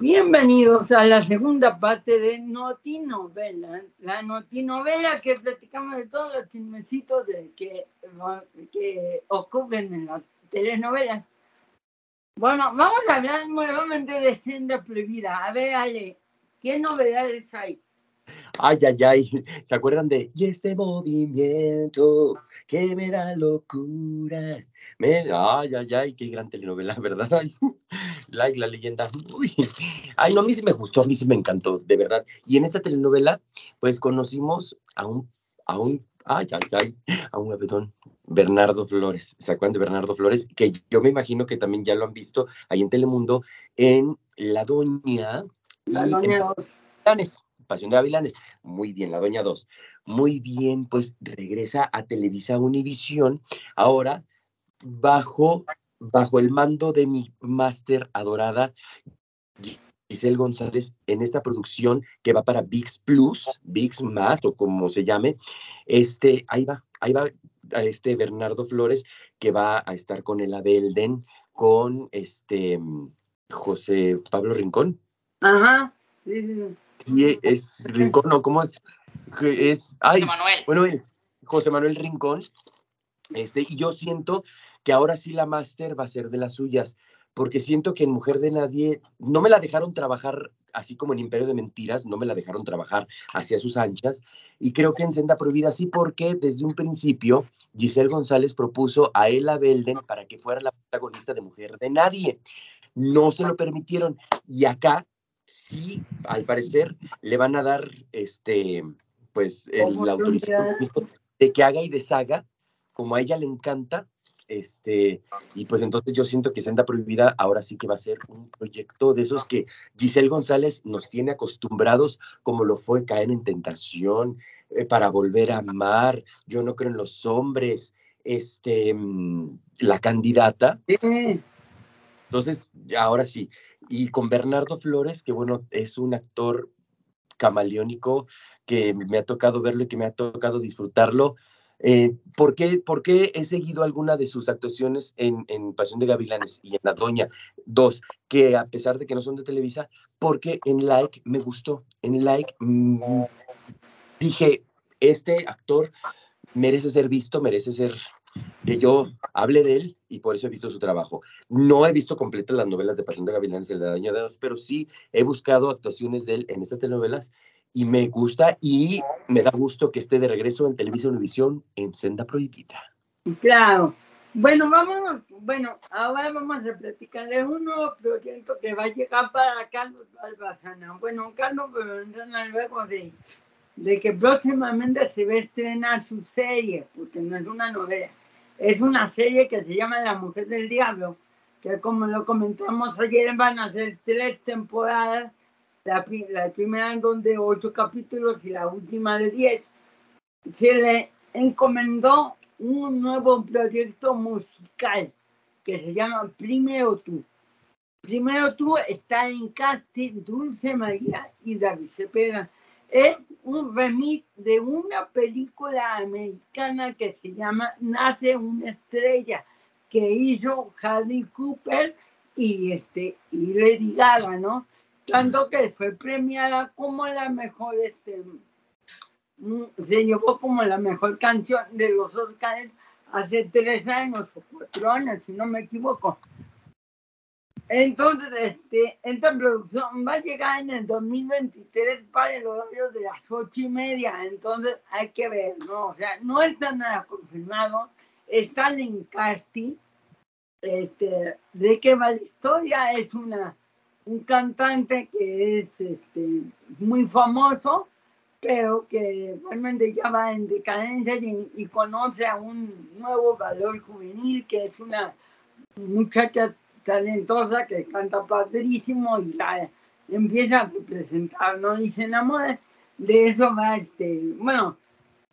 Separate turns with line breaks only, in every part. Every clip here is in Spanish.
Bienvenidos a la segunda parte de Notinovela, la Notinovela que platicamos de todos los chismecitos de que, que ocurren en las telenovelas. Bueno, vamos a hablar nuevamente de Senda Prohibida. A ver, Ale, ¿qué novedades hay?
Ay, ay, ay. ¿Se acuerdan de y este movimiento que me da locura? Me... Ay, ay, ay, qué gran telenovela, ¿verdad? Ay, like la leyenda. Uy. Ay, no, a mí sí me gustó, a mí sí me encantó, de verdad. Y en esta telenovela, pues conocimos a un, a un, ay, ay, ay, a un perdón, Bernardo Flores. ¿Se acuerdan de Bernardo Flores? Que yo me imagino que también ya lo han visto ahí en Telemundo en La Doña.
La Doña
Pasión de Gavilanes. Muy bien, la Doña 2. Muy bien, pues regresa a Televisa Univisión. Ahora, bajo, bajo el mando de mi máster adorada, Giselle González, en esta producción que va para VIX Plus, VIX Más, o como se llame. Este, ahí va, ahí va a este Bernardo Flores, que va a estar con el Abelden, con este José Pablo Rincón.
Ajá, sí, sí.
Sí, es Rincón, ¿no? ¿Cómo es? es ay,
José Manuel.
Bueno, José Manuel Rincón. Este, y yo siento que ahora sí la máster va a ser de las suyas, porque siento que en Mujer de Nadie no me la dejaron trabajar así como en Imperio de Mentiras, no me la dejaron trabajar hacia sus anchas, y creo que en Senda Prohibida sí, porque desde un principio Giselle González propuso a Ella Belden para que fuera la protagonista de Mujer de Nadie. No se lo permitieron, y acá sí, al parecer, le van a dar este, pues, el, la autorización de que haga y deshaga, como a ella le encanta, este, y pues entonces yo siento que Senda Prohibida ahora sí que va a ser un proyecto de esos que Giselle González nos tiene acostumbrados, como lo fue Caer en Tentación, eh, para volver a amar, Yo no creo en los hombres, este, mm, la candidata. Entonces, ahora sí, y con Bernardo Flores, que bueno, es un actor camaleónico que me ha tocado verlo y que me ha tocado disfrutarlo. Eh, ¿por, qué, he seguido alguna de sus actuaciones en, Pasión de Gavilanes y en La Doña? Dos, que a pesar de que no son de Televisa, porque en Like me gustó. En Like mm, dije, este actor merece ser visto, merece ser que yo hable de él y por eso he visto su trabajo. No he visto completas las novelas de Pasión de Gavilanes y el Daño de Dos, pero sí he buscado actuaciones de él en estas telenovelas y me gusta y me da gusto que esté de regreso en Televisa Univisión en Senda Prohibida.
Claro. Bueno, vamos, bueno, ahora vamos a platicar de un nuevo proyecto que va a llegar para Carlos Balbazana. Bueno, Carlos Balbazana luego de, de que próximamente se va a estrenar su serie, porque no es una novela, es una serie que se llama La Mujer del Diablo, que como lo comentamos ayer van a ser tres temporadas, la, primera en donde ocho capítulos y la última de diez. Se le encomendó un nuevo proyecto musical que se llama Primero Tú. Primero Tú está en casting Dulce María y David Cepeda es un remix de una película americana que se llama Nace una estrella, que hizo Harry Cooper y, este, y Lady Gaga, ¿no? Tanto que fue premiada como la mejor, este, mm, se llevó como la mejor canción de los Oscars hace tres años o cuatro años, si no me equivoco. Entonces, este, esta producción va a llegar en el 2023 para el horario de las ocho y media. Entonces, hay que ver, ¿no? O sea, no está nada confirmado. Está en casting. Este, ¿De qué va la historia? Es una, un cantante que es este, muy famoso, pero que realmente ya va en decadencia y, y conoce a un nuevo valor juvenil, que es una muchacha talentosa que canta padrísimo y la empieza a presentar, ¿no? Y se enamora de eso va este, bueno,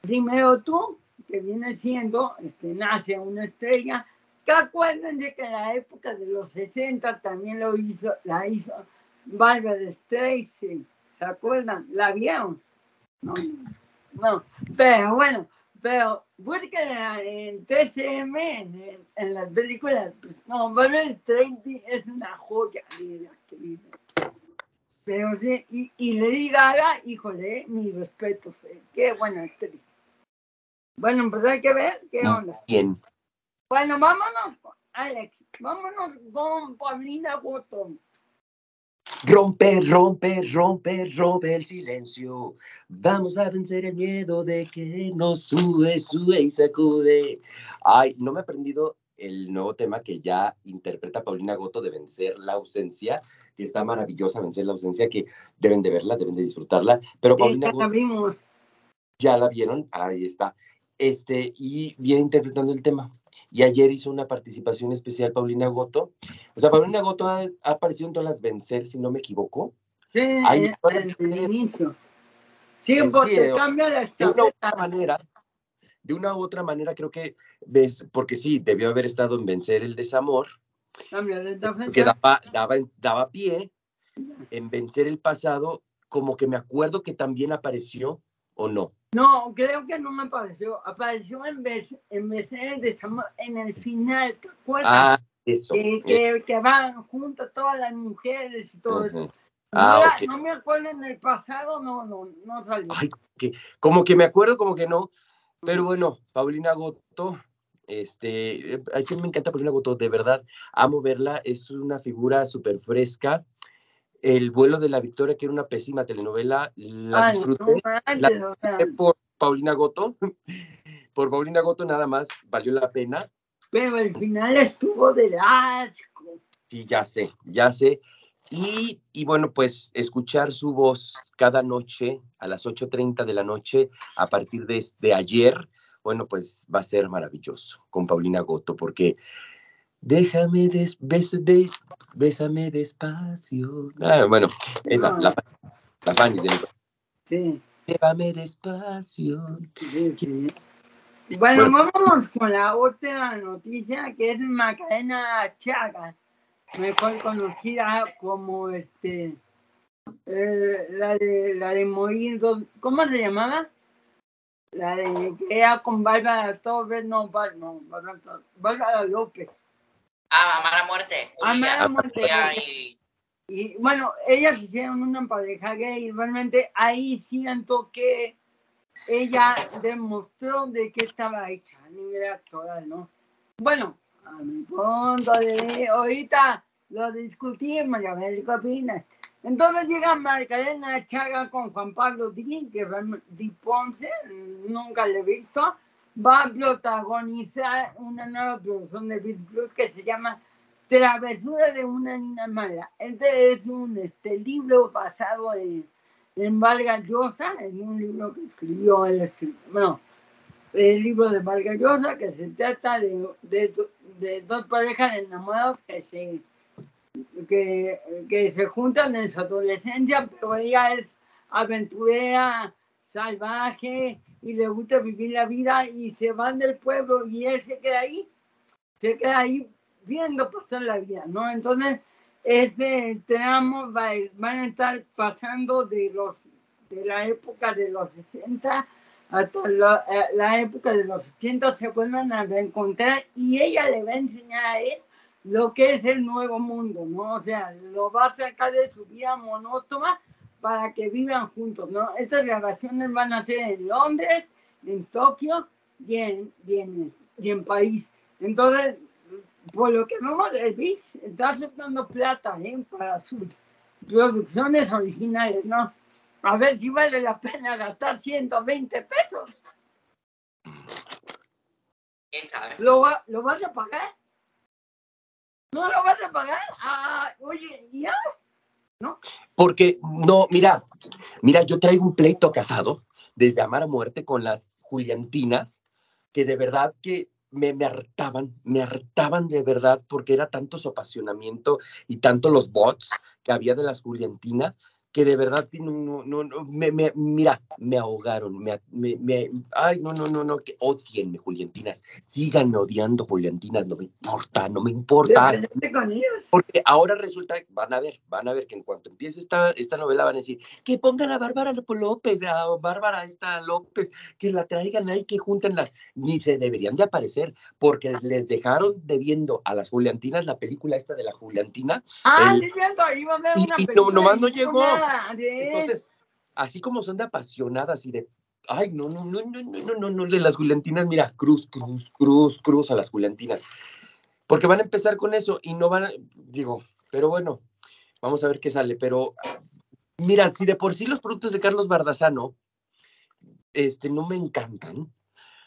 primero tú, que viene siendo, este, nace una estrella, que acuérdense que en la época de los 60 también lo hizo, la hizo Barbara Streisand, ¿se acuerdan? ¿La vieron? No, pero bueno, pero búsquenla en TCM, en, en, las películas. Pues, no, Barbara Streisand es una joya de actriz. Pero sí, y, y Lady Gaga, híjole, mis respetos, eh, qué buena actriz. Bueno, pues hay que ver qué onda.
Bien.
Bueno, vámonos, Alex, vámonos con Paulina Goto.
Rompe, rompe, rompe, rompe el silencio. Vamos a vencer el miedo de que nos sube, sube y sacude. Ay, no me he aprendido el nuevo tema que ya interpreta Paulina Goto de vencer la ausencia, que está maravillosa, vencer la ausencia, que deben de verla, deben de disfrutarla. Pero Paulina
Sí, ya la vimos.
ya la vieron, ahí está. Este, y viene interpretando el tema. Y ayer hizo una participación especial Paulina Goto. O sea, Paulina Goto ha, ha aparecido en todas las vencer, si no me equivoco.
Sí,
Ay,
desde el inicio. Sí,
Sí,
porque
eh,
cambia la
de una u otra manera, de una u otra manera creo que ves, porque sí, debió haber estado en vencer el desamor, que daba, daba, daba pie en vencer el pasado, como que me acuerdo que también apareció, o no.
No, creo que no me apareció. Apareció en vez, en vez de en el final, ¿te acuerdas?
Ah, eso.
que, que, que van juntas todas las mujeres y todo eso. No,
Ah,
la- no me acuerdo en el pasado, no, no, no salió.
Ay, que, como que me acuerdo, como que no. Pero bueno, Paulina Goto, este, eh, a sí me encanta Paulina Goto, de verdad, amo verla, es una figura súper fresca. El vuelo de la victoria, que era una pésima telenovela, la
Ay,
disfruté
no manches, o sea,
por Paulina Goto. Por Paulina Goto nada más valió la pena.
pero el final estuvo de asco.
Sí, ya sé, ya sé. Y, y bueno, pues escuchar su voz cada noche a las 8.30 de la noche a partir de, de ayer, bueno, pues va a ser maravilloso con Paulina Goto, porque déjame, des, bes- de- bésame despacio. Ah, bueno, esa,
No.
la, la Fanny de
Sí,
Llévame despacio.
sí, sí. Bueno,
Bueno.
vámonos con la otra noticia que es Macarena Chaga, mejor conocida como este eh, la de la de morir dos, ¿cómo se llamaba? La de que era con Bárbara Torres, no, Bárbara, no, Bárbara López.
Ah, Amar a muerte.
Amar a muerte.
Julia y-
Y bueno, ellas hicieron una pareja gay y realmente ahí siento que ella demostró de que estaba hecha a nivel actoral, ¿no? Bueno, a mi punto de ahorita lo discutimos, a ver qué opinas. Entonces llega Margarena Chaga con Juan Pablo Di, que Di Ponce, nunca le he visto, va a protagonizar una nueva producción de Beat Blues que se llama Travesura de una niña mala. Este es un este, libro basado en, en Vargas Llosa, en un libro que escribió él, escri- bueno, el libro de Vargas Llosa, que se trata de, de, dos parejas de enamorados que se, que, que se juntan en su adolescencia, pero ella es aventurera, salvaje, y le gusta vivir la vida, y se van del pueblo, y él se queda ahí, se queda ahí viendo pasar la vida, ¿no? Entonces, ese tramo va, van a estar pasando de los de la época de los 60 hasta la, eh, la época de los 80 se vuelven a reencontrar y ella le va a enseñar a él lo que es el nuevo mundo, ¿no? O sea, lo va a sacar de su vida monótona para que vivan juntos, ¿no? Estas grabaciones van a ser en Londres, en Tokio y en, y en, y en París. Entonces, por lo que vemos, el VIX está aceptando plata ¿eh? para sus producciones originales, ¿no? A ver si vale la pena gastar 120 pesos.
¿Quién sabe?
¿Lo, va- ¿Lo vas a pagar? ¿No lo vas a pagar? Ah, oye, ¿ya?
Porque, no, mira, mira, yo traigo un pleito casado desde Amar a Muerte con las Juliantinas, que de verdad que me, me hartaban, me hartaban de verdad, porque era tanto su apasionamiento y tanto los bots que había de las Juliantinas, que de verdad no, no, no, me, me, mira, me ahogaron, me, me, me, ay, no, no, no, no, que odienme, Juliantinas, sigan odiando Juliantinas, no me importa, no me importa. Porque ahora resulta, van a ver, van a ver que en cuanto empiece esta, esta novela van a decir, que pongan a Bárbara López, a Bárbara esta López, que la traigan ahí, que junten las, ni se deberían de aparecer, porque les dejaron debiendo a las Juliantinas la película esta de la Juliantina.
Ah,
el-
sí, cierto, iba a ver
y-
una
y
película
nomás no
y
llegó.
nada,
entonces, así como son de apasionadas y de, ay, no, no, no, no, no, no, no, de las gulantinas, mira, cruz, cruz, cruz, cruz a las gulantinas. Porque van a empezar con eso y no van a, digo, pero bueno, vamos a ver qué sale. Pero, mira, si de por sí los productos de Carlos Bardazano, este, no me encantan.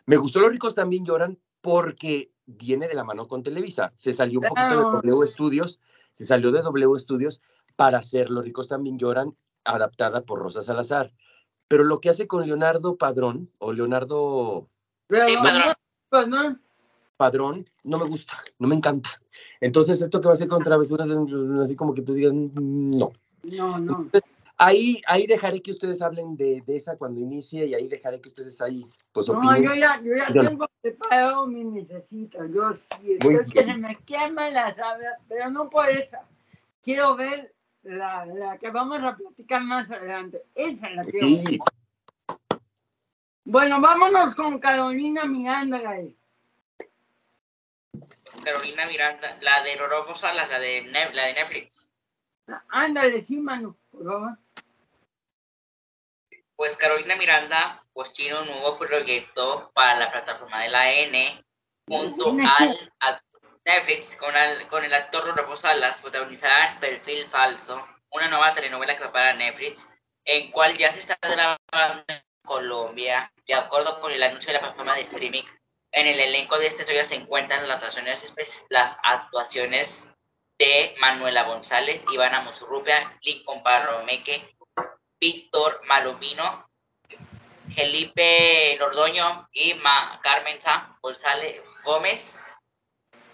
Me gustó Los ricos también lloran porque viene de la mano con Televisa. Se salió un poquito de W Studios, se salió de W Studios, para hacer Los ricos también lloran, adaptada por Rosa Salazar. Pero lo que hace con Leonardo Padrón, o Leonardo
Sí, padrón.
no,
Padrón, no me gusta, no me encanta. Entonces, esto que va a ser con travesuras, así como que tú digas, "Mm, no.
no, no.
Entonces, ahí, ahí dejaré que ustedes hablen de, de esa cuando inicie y ahí dejaré que ustedes ahí, pues,
No,
opinen.
yo ya, yo ya
Yo no.
tengo preparado mi necesito. Yo sí,
Muy
estoy que se me quema la sabia, pero no por esa. Quiero ver la, la que vamos a platicar más adelante. Esa la quiero ver.
Sí,
Bueno, vámonos con Carolina Miranda.
Carolina Miranda, la de Rorofo Salas, la de, Ne- la de Netflix.
Ándale, sí, mano, por favor.
Pues Carolina Miranda pues tiene un nuevo proyecto para la plataforma de la N junto al a Netflix con, el actor Rodolfo Salas protagonizarán Perfil Falso, una nueva telenovela que va para Netflix, en cual ya se está grabando en Colombia, de acuerdo con el anuncio de la plataforma de streaming. En el elenco de esta historia se encuentran las actuaciones, de Manuela González, Ivana Musurrupia, Lincoln Parromeque, Víctor Malomino, Felipe Nordoño y Ma Carmen González Gómez,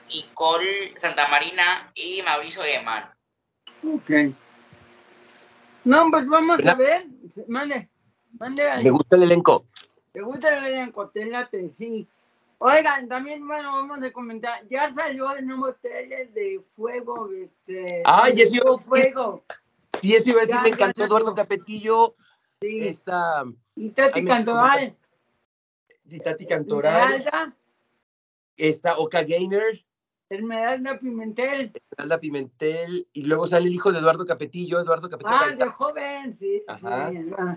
Nicole Santamarina y Mauricio Eman.
Ok. No, pues vamos a ver. Mande, mande.
me gusta el elenco.
¿Te gusta el elenco? Telate, sí. Oigan, también, bueno, vamos a comentar. Ya salió el nuevo trailer de Fuego. Este,
Ay, eso iba a decir.
Fuego.
Sí, eso iba a decir, me encantó
salió.
Eduardo Capetillo,
Sí.
esta
y Tati
Ay, me-
Cantoral.
Tati Cantoral,
Esmeralda,
esta Oka Gainer,
Esmeralda Pimentel.
Alda Pimentel, y luego sale el hijo de Eduardo Capetillo, Eduardo Capetillo.
Ah, de joven, sí.
Ajá.
sí, ah.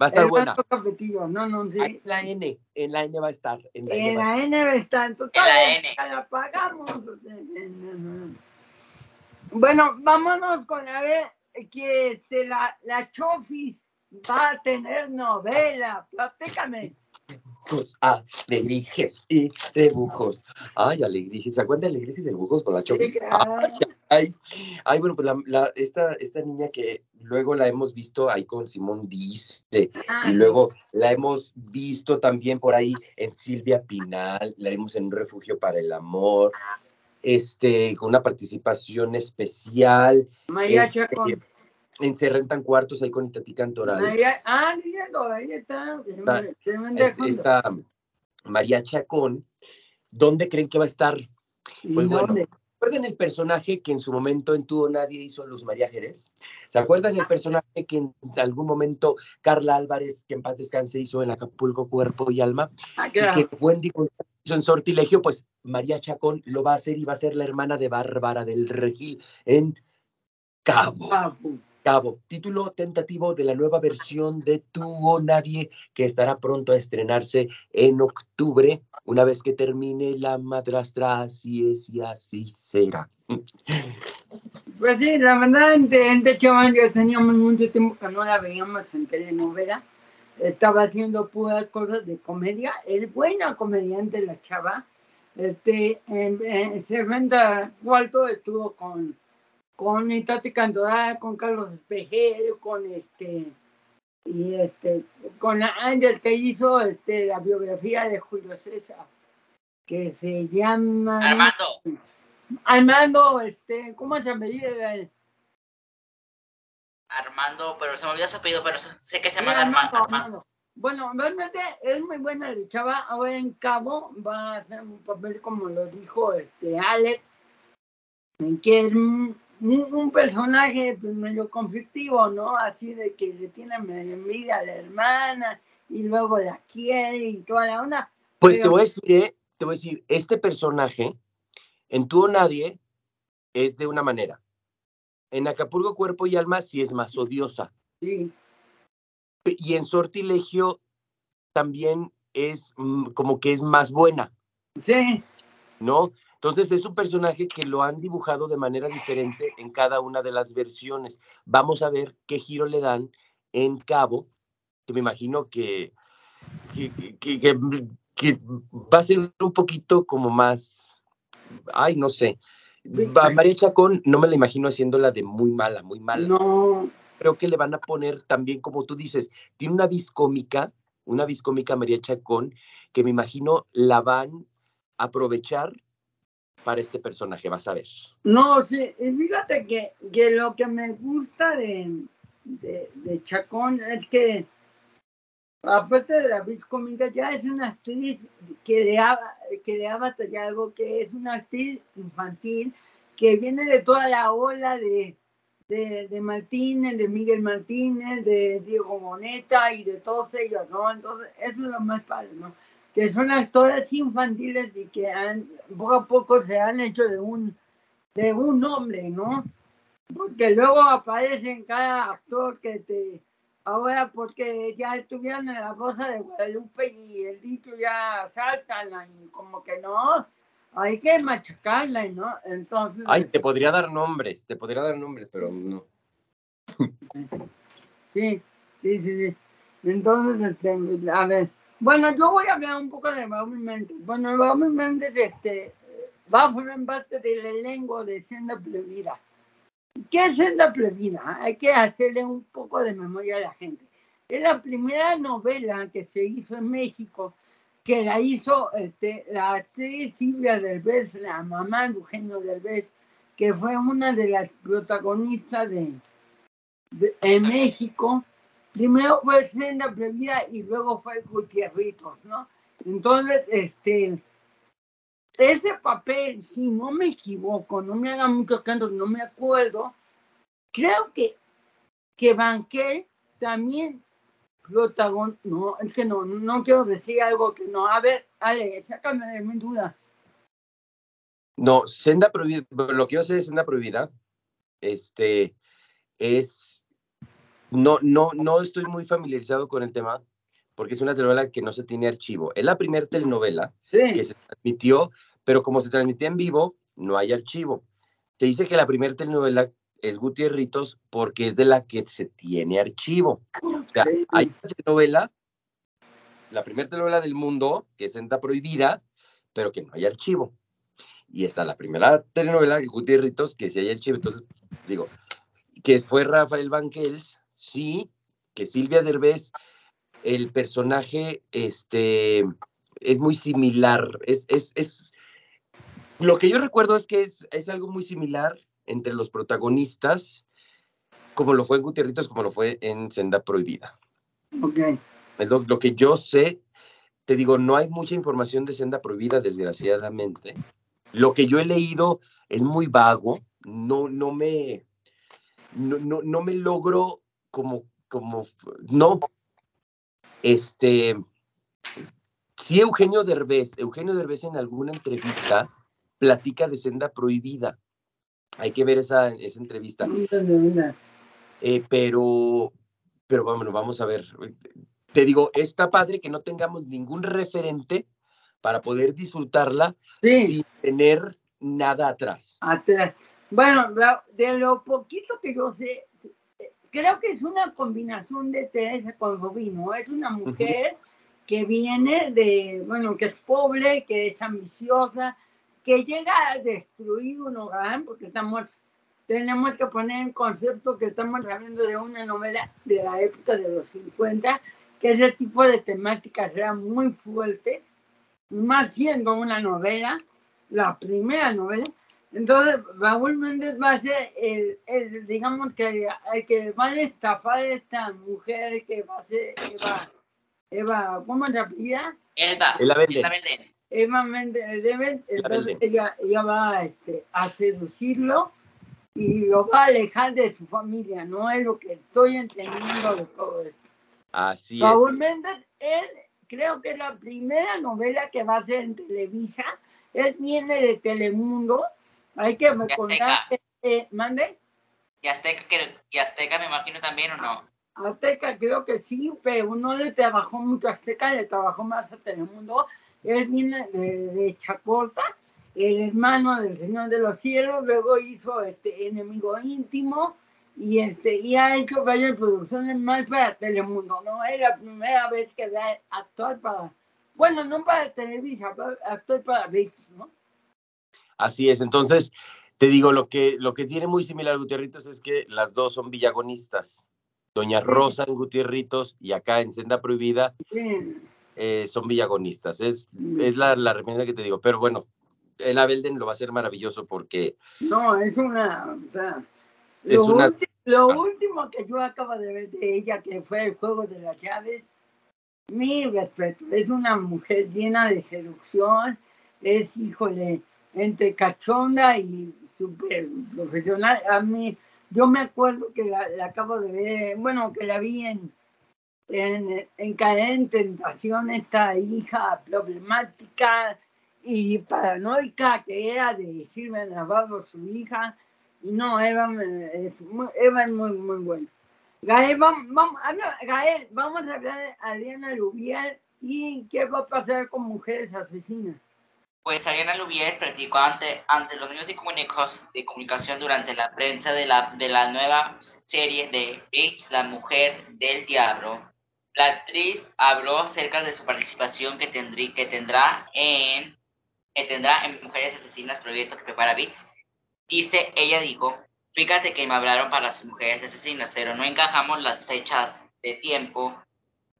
Va a estar
El
buena.
Capetillo, no, no, sí.
Ahí la N, en la N va a estar. En la N
En
va a
la N está, en total,
En la N.
la pagamos. Bueno, vámonos con la vez que este, la, la Chofis va a tener novela. Platícame.
Dibujos, alegrijes y rebujos. Ay, alegrijes. ¿Se acuerdan de alegrijes y rebujos con la?
Sí, claro.
Ay, ay, bueno, pues la, la- esta, esta niña que luego la hemos visto ahí con Simón Dice,
Ah,
y luego la hemos visto también por ahí en Silvia Pinal, la vimos en Un Refugio para el Amor, este, con una participación especial,
María
este,
Chacón.
En Se Rentan Cuartos ahí con Itatí Cantoral.
María, ah, dígalo, ahí está.
Está-
Tremenda
Es-
junta.
esta María Chacón, ¿dónde creen que va a estar?
¿Y
pues bueno? ¿Recuerdan el personaje que en su momento en Tuvo Nadie hizo Luz María Jerez? ¿Se acuerdan el personaje que en algún momento Carla Álvarez, que en paz descanse, hizo en Acapulco Cuerpo y Alma?
Ah,
Y que Wendy hizo en Sortilegio, pues María Chacón lo va a hacer y va a ser la hermana de Bárbara del Regil en Cabo.
Papu.
Cabo, título tentativo de la nueva versión de Tu o Nadie, que estará pronto a estrenarse en octubre, una vez que termine la madrastra, así es y así será.
Pues sí, la verdad, en Techaban ya teníamos mucho tiempo que no la veíamos en telenovela. Estaba haciendo puras cosas de comedia. Es buena comediante la chava. Este, en, en Serventa Cuarto estuvo con, con Itati Cantoral, con Carlos Espejel, con este, y este, con la Ángel que hizo este, la biografía de Julio César, que se llama...
Armando,
Armando, este, ¿cómo se apellida?
Armando, pero se me olvidó su apellido, pero sé que se llama Armando.
Bueno, realmente es muy buena la chava. Ahora en Cabo va a hacer un papel como lo dijo este Alex, que es un, personaje pues, medio conflictivo, ¿no? Así de que le tiene envidia a la hermana y luego la quiere y toda la onda.
Pues te voy a decir, eh, te voy a decir, este personaje en Tú o Nadie es de una manera. En Acapulco Cuerpo y Alma sí es más odiosa.
Sí.
Y en Sortilegio también es mm, como que es más buena.
Sí.
¿No? Entonces es un personaje que lo han dibujado de manera diferente en cada una de las versiones. Vamos a ver qué giro le dan en Cabo, que me imagino que, que, que, va a ser un poquito como más, ay, no sé. María Chacón no me la imagino haciéndola de muy mala, muy mala.
No.
Creo que le van a poner también, como tú dices, tiene una viscómica, una viscómica María Chacón, que me imagino la van a aprovechar para este personaje, vas a ver.
No, sí, fíjate que, que lo que me gusta de, de, Chacón es que, aparte de la cómica, ya es una actriz que le, ha, que le ha batallado, que es una actriz infantil, que viene de toda la ola de, de, de, Martínez, de Miguel Martínez, de Diego Moneta y de todos ellos, ¿no? Entonces, eso es lo más padre, ¿no? Que son actores infantiles y que han, poco a poco se han hecho de un, de un hombre, ¿no? Porque luego aparecen cada actor que te, ahora porque ya estuvieron en la cosa de Guadalupe y el dicho ya saltan y como que no, hay que machacarla, ¿no? Entonces...
Ay, te podría dar nombres, te podría dar nombres, pero no.
Sí, sí, sí, sí. Entonces, este, a ver, bueno, yo voy a hablar un poco de Raúl Méndez. Bueno, Raúl Méndez este, va a formar parte del elenco de Senda Plebida. ¿Qué es Senda Plebida? Hay que hacerle un poco de memoria a la gente. Es la primera novela que se hizo en México, que la hizo este, la actriz Silvia Derbez, la mamá de Eugenio Derbez, que fue una de las protagonistas de, en México primero fue Senda Previa y luego fue Gutierritos, ¿no? Entonces, este, ese papel, si no me equivoco, no me hagan muchos cantos, no me acuerdo, creo que, que Banquel también protagonizó, no, es que no, no quiero decir algo que no, a ver, Ale, sácame de mi duda.
No, Senda Prohibida, lo que yo sé de Senda Prohibida, este, es no, no, no estoy muy familiarizado con el tema porque es una telenovela que no se tiene archivo. Es la primera telenovela que se transmitió, pero como se transmitía en vivo, no hay archivo. Se dice que la primera telenovela es Gutierritos porque es de la que se tiene archivo. O sea, hay una telenovela, la primera telenovela del mundo, que es Senda Prohibida, pero que no hay archivo. Y está la primera telenovela, Gutierritos, que sí hay archivo. Entonces, digo, que fue Rafael Banquels, sí, que Silvia Derbez, el personaje, este, es muy similar. Es, es, es, lo que yo recuerdo es que es, es algo muy similar entre los protagonistas, como lo fue en Gutierritos, como lo fue en Senda Prohibida.
Ok.
Lo, lo, que yo sé, te digo, no hay mucha información de Senda Prohibida, desgraciadamente. Lo que yo he leído es muy vago, no, no me, no, no, no me logro como, como, no, este, sí Eugenio Derbez, Eugenio Derbez en alguna entrevista platica de senda prohibida. Hay que ver esa, esa entrevista. Eh, pero, pero bueno, vamos a ver. Te digo, está padre que no tengamos ningún referente para poder disfrutarla sin tener nada atrás.
Atrás. Bueno, de lo poquito que yo sé, creo que es una combinación de Teresa con Rubino. Es una mujer que viene de, bueno, que es pobre, que es ambiciosa, que llega a destruir un hogar, porque estamos, tenemos que poner en concepto que estamos hablando de una novela de la época de los 50, que ese tipo de temáticas era muy fuerte, más siendo una novela, la primera novela, Entonces, Raúl Méndez va a ser el, el digamos que el que va a estafar a esta mujer que va a ser Eva, Eva ¿cómo se apellida?
Eva,
Eva Méndez.
Eva Méndez.
Eva Méndez, Deben, entonces ella, ella va este, a seducirlo y lo va a alejar de su familia, no es lo que estoy entendiendo de todo esto.
Así
Raúl
es.
Méndez, él creo que es la primera novela que va a hacer en Televisa, él viene de Telemundo, hay que recordar que, eh, mande,
Y Azteca, que, y Azteca me imagino también, ¿o no?
Azteca creo que sí, pero no le trabajó mucho. A Azteca, le trabajó más a Telemundo, él viene de, de Chacorta, el hermano del Señor de los Cielos, luego hizo este Enemigo Íntimo, y este y ha hecho varias producciones más para Telemundo, no es la primera vez que va a actuar para, bueno, no para Televisa, a actuar para VIX, ¿no?
Así es. Entonces, te digo, lo que, lo que tiene muy similar Gutierritos es que las dos son villagonistas. Doña Rosa en Gutierritos y acá en Senda Prohibida eh, son villagonistas. Es, es la, la referencia que te digo. Pero bueno, el Abelden lo va a hacer maravilloso porque
No, es una, o sea,
Es
lo,
una-
lo
Ah.
último que yo acabo de ver de ella, que fue el juego de las llaves, mi respeto, es una mujer llena de seducción, es, híjole, entre cachonda y súper profesional. A mí, yo me acuerdo que la, acabo de ver, bueno, que la vi en, en, en caer en tentación esta hija problemática y paranoica que era de Silvia Navarro, su hija. Y no, Eva, es muy, Eva es muy, muy buena. Gael, vamos, vamos, habla- Gael, vamos a hablar de Adriana Lubial y qué va a pasar con mujeres asesinas.
Pues Ariana Lubier platicó ante, los medios de, de comunicación durante la prensa de la, nueva serie de VIX, La Mujer del Diablo. La actriz habló acerca de su participación que, tendrá en, que Mujeres Asesinas, proyecto que prepara VIX. Dice, ella dijo, fíjate que me hablaron para las mujeres asesinas, pero no encajamos las fechas de tiempo.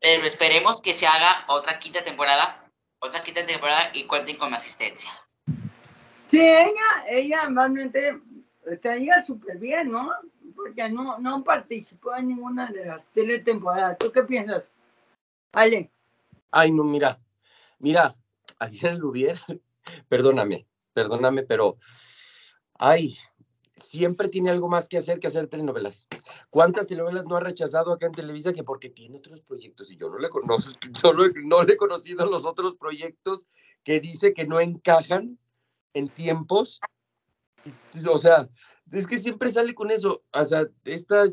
Pero esperemos que se haga otra quinta temporada otra quinta temporada y cuenten con mi asistencia.
Sí, ella, ella realmente estaría súper bien, ¿no? Porque no, no participó en ninguna de las teletemporadas. ¿Tú qué piensas? Ale.
Ay, no, mira, mira, Adriana Lubier, perdóname, perdóname, pero, ay, siempre tiene algo más que hacer que hacer telenovelas. ¿Cuántas telenovelas no ha rechazado acá en Televisa que porque tiene otros proyectos y yo no le conozco, no, no le he conocido los otros proyectos que dice que no encajan en tiempos? O sea, es que siempre sale con eso. O sea, esta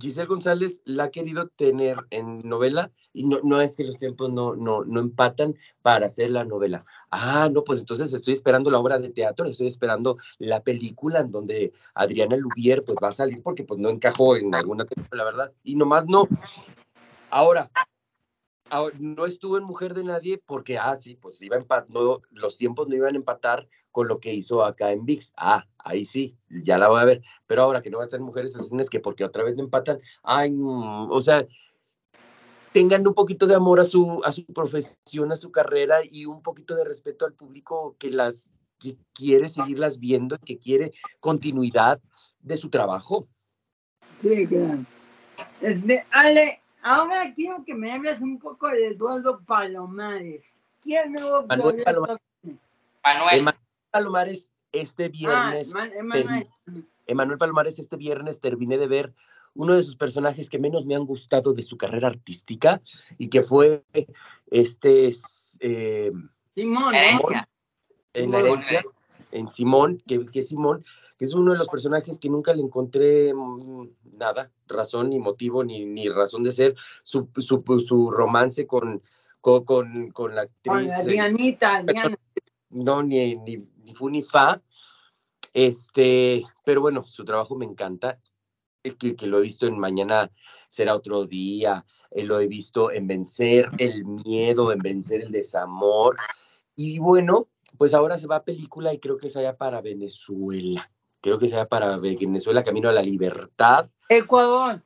Giselle González la ha querido tener en novela y no, no es que los tiempos no, no, no empatan para hacer la novela. Ah, no, pues entonces estoy esperando la obra de teatro, estoy esperando la película en donde Adriana Lubier pues va a salir porque pues no encajó en alguna película, la verdad. Y nomás no. Ahora, ahora, no estuvo en Mujer de Nadie porque, ah, sí, pues iba a no, los tiempos no iban a empatar con lo que hizo acá en VIX. Ah, ahí sí, ya la voy a ver. Pero ahora que no va a estar Mujeres Asesinas, que porque otra vez no empatan, ay, no, o sea, tengan un poquito de amor a su, a su profesión, a su carrera y un poquito de respeto al público que las que quiere seguirlas viendo, que quiere continuidad de su trabajo.
Sí, claro. Este, Ale, ahora quiero que me hables un poco de Eduardo Palomares. ¿Quién
Manuel
proyecto
Palomares.
Manuel,
Palomares, este
Ah,
viernes,
Eman- Emanuel.
Emanuel Palomares, este viernes terminé de ver uno de sus personajes que menos me han gustado de su carrera artística y que fue este es, eh,
Simón,
en la herencia, en Simón, que, que es Simón, que es uno de los personajes que nunca le encontré mm, nada, razón, ni motivo, ni, ni razón de ser. Su, su, su romance con, con, con, con la
Con
actriz.
la
eh,
Dianita, Diana.
no, ni, ni, ni fu ni fa. Este, pero bueno, su trabajo me encanta. Que, que lo he visto en Mañana será otro día, eh, lo he visto en vencer el miedo, en vencer el desamor. Y bueno, pues ahora se va a película y creo que se vaya para Venezuela. Creo que se va para Venezuela, Camino a la Libertad.
Ecuador.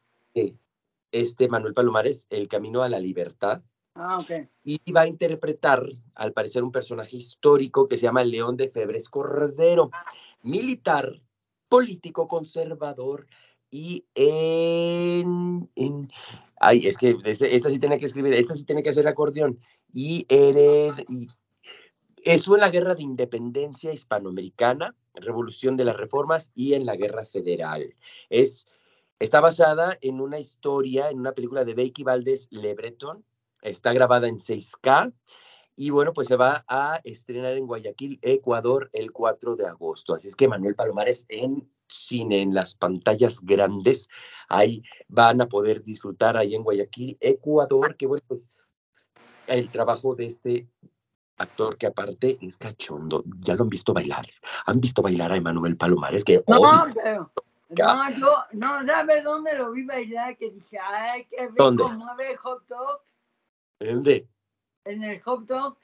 Este Manuel Palomares, El Camino a la Libertad.
Ah, ok.
y va a interpretar, al parecer, un personaje histórico que se llama León de Febres Cordero. militar, político conservador y en, en ay, es que esta sí tiene que escribir, esta sí tiene que hacer acordeón y hered, estuvo en la guerra de independencia hispanoamericana, revolución de las reformas y en la guerra federal. Es, está basada en una historia, en una película de Becky Valdés Lebreton, está grabada en 6K y bueno, pues se va a estrenar en Guayaquil, Ecuador, el 4 de agosto. Así es que Manuel Palomares en cine, en las pantallas grandes, ahí van a poder disfrutar ahí en Guayaquil, Ecuador, que bueno, pues el trabajo de este actor que aparte es cachondo. Ya lo han visto bailar. Han visto bailar a Emanuel Palomares, que
no, pero, no, yo no sabe dónde lo vi bailar, que dije, ay, qué rico mueve hot dog.
¿Dónde?
en el hot dog.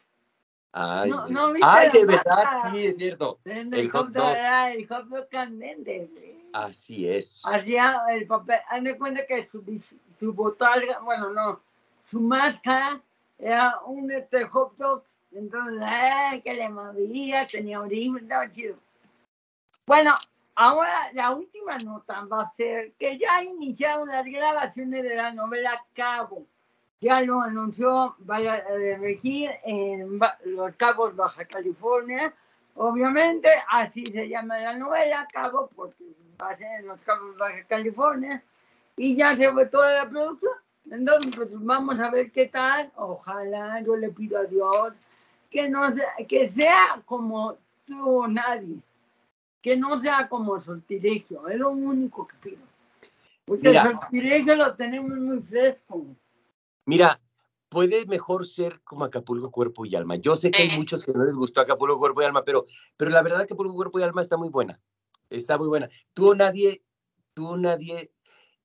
Ay, no, no ay de verdad, sí, es cierto.
En el, hot dog era el hot dog candente.
Así es.
Hacía el papel, haz de cuenta que su, su botarga, bueno, no, su máscara era un este, hot dog. Entonces, ay, que le movía, tenía origen, estaba chido. Bueno, ahora la última nota va a ser que ya iniciaron las grabaciones de la novela Cabo ya lo anunció, va a regir en Los Cabos, Baja California. Obviamente, así se llama la novela, Cabo, porque va a ser en Los Cabos, Baja California. Y ya se fue toda la producción. Entonces, pues vamos a ver qué tal. Ojalá, yo le pido a Dios que, no sea, que sea como tú o nadie. Que no sea como sortilegio. Es lo único que pido. Porque el sortilegio lo tenemos muy fresco.
Mira, puede mejor ser como Acapulco Cuerpo y Alma. Yo sé que hay eh. muchos que no les gustó Acapulco Cuerpo y Alma, pero, pero la verdad que Acapulco Cuerpo y Alma está muy buena. Está muy buena. Tú nadie, tú nadie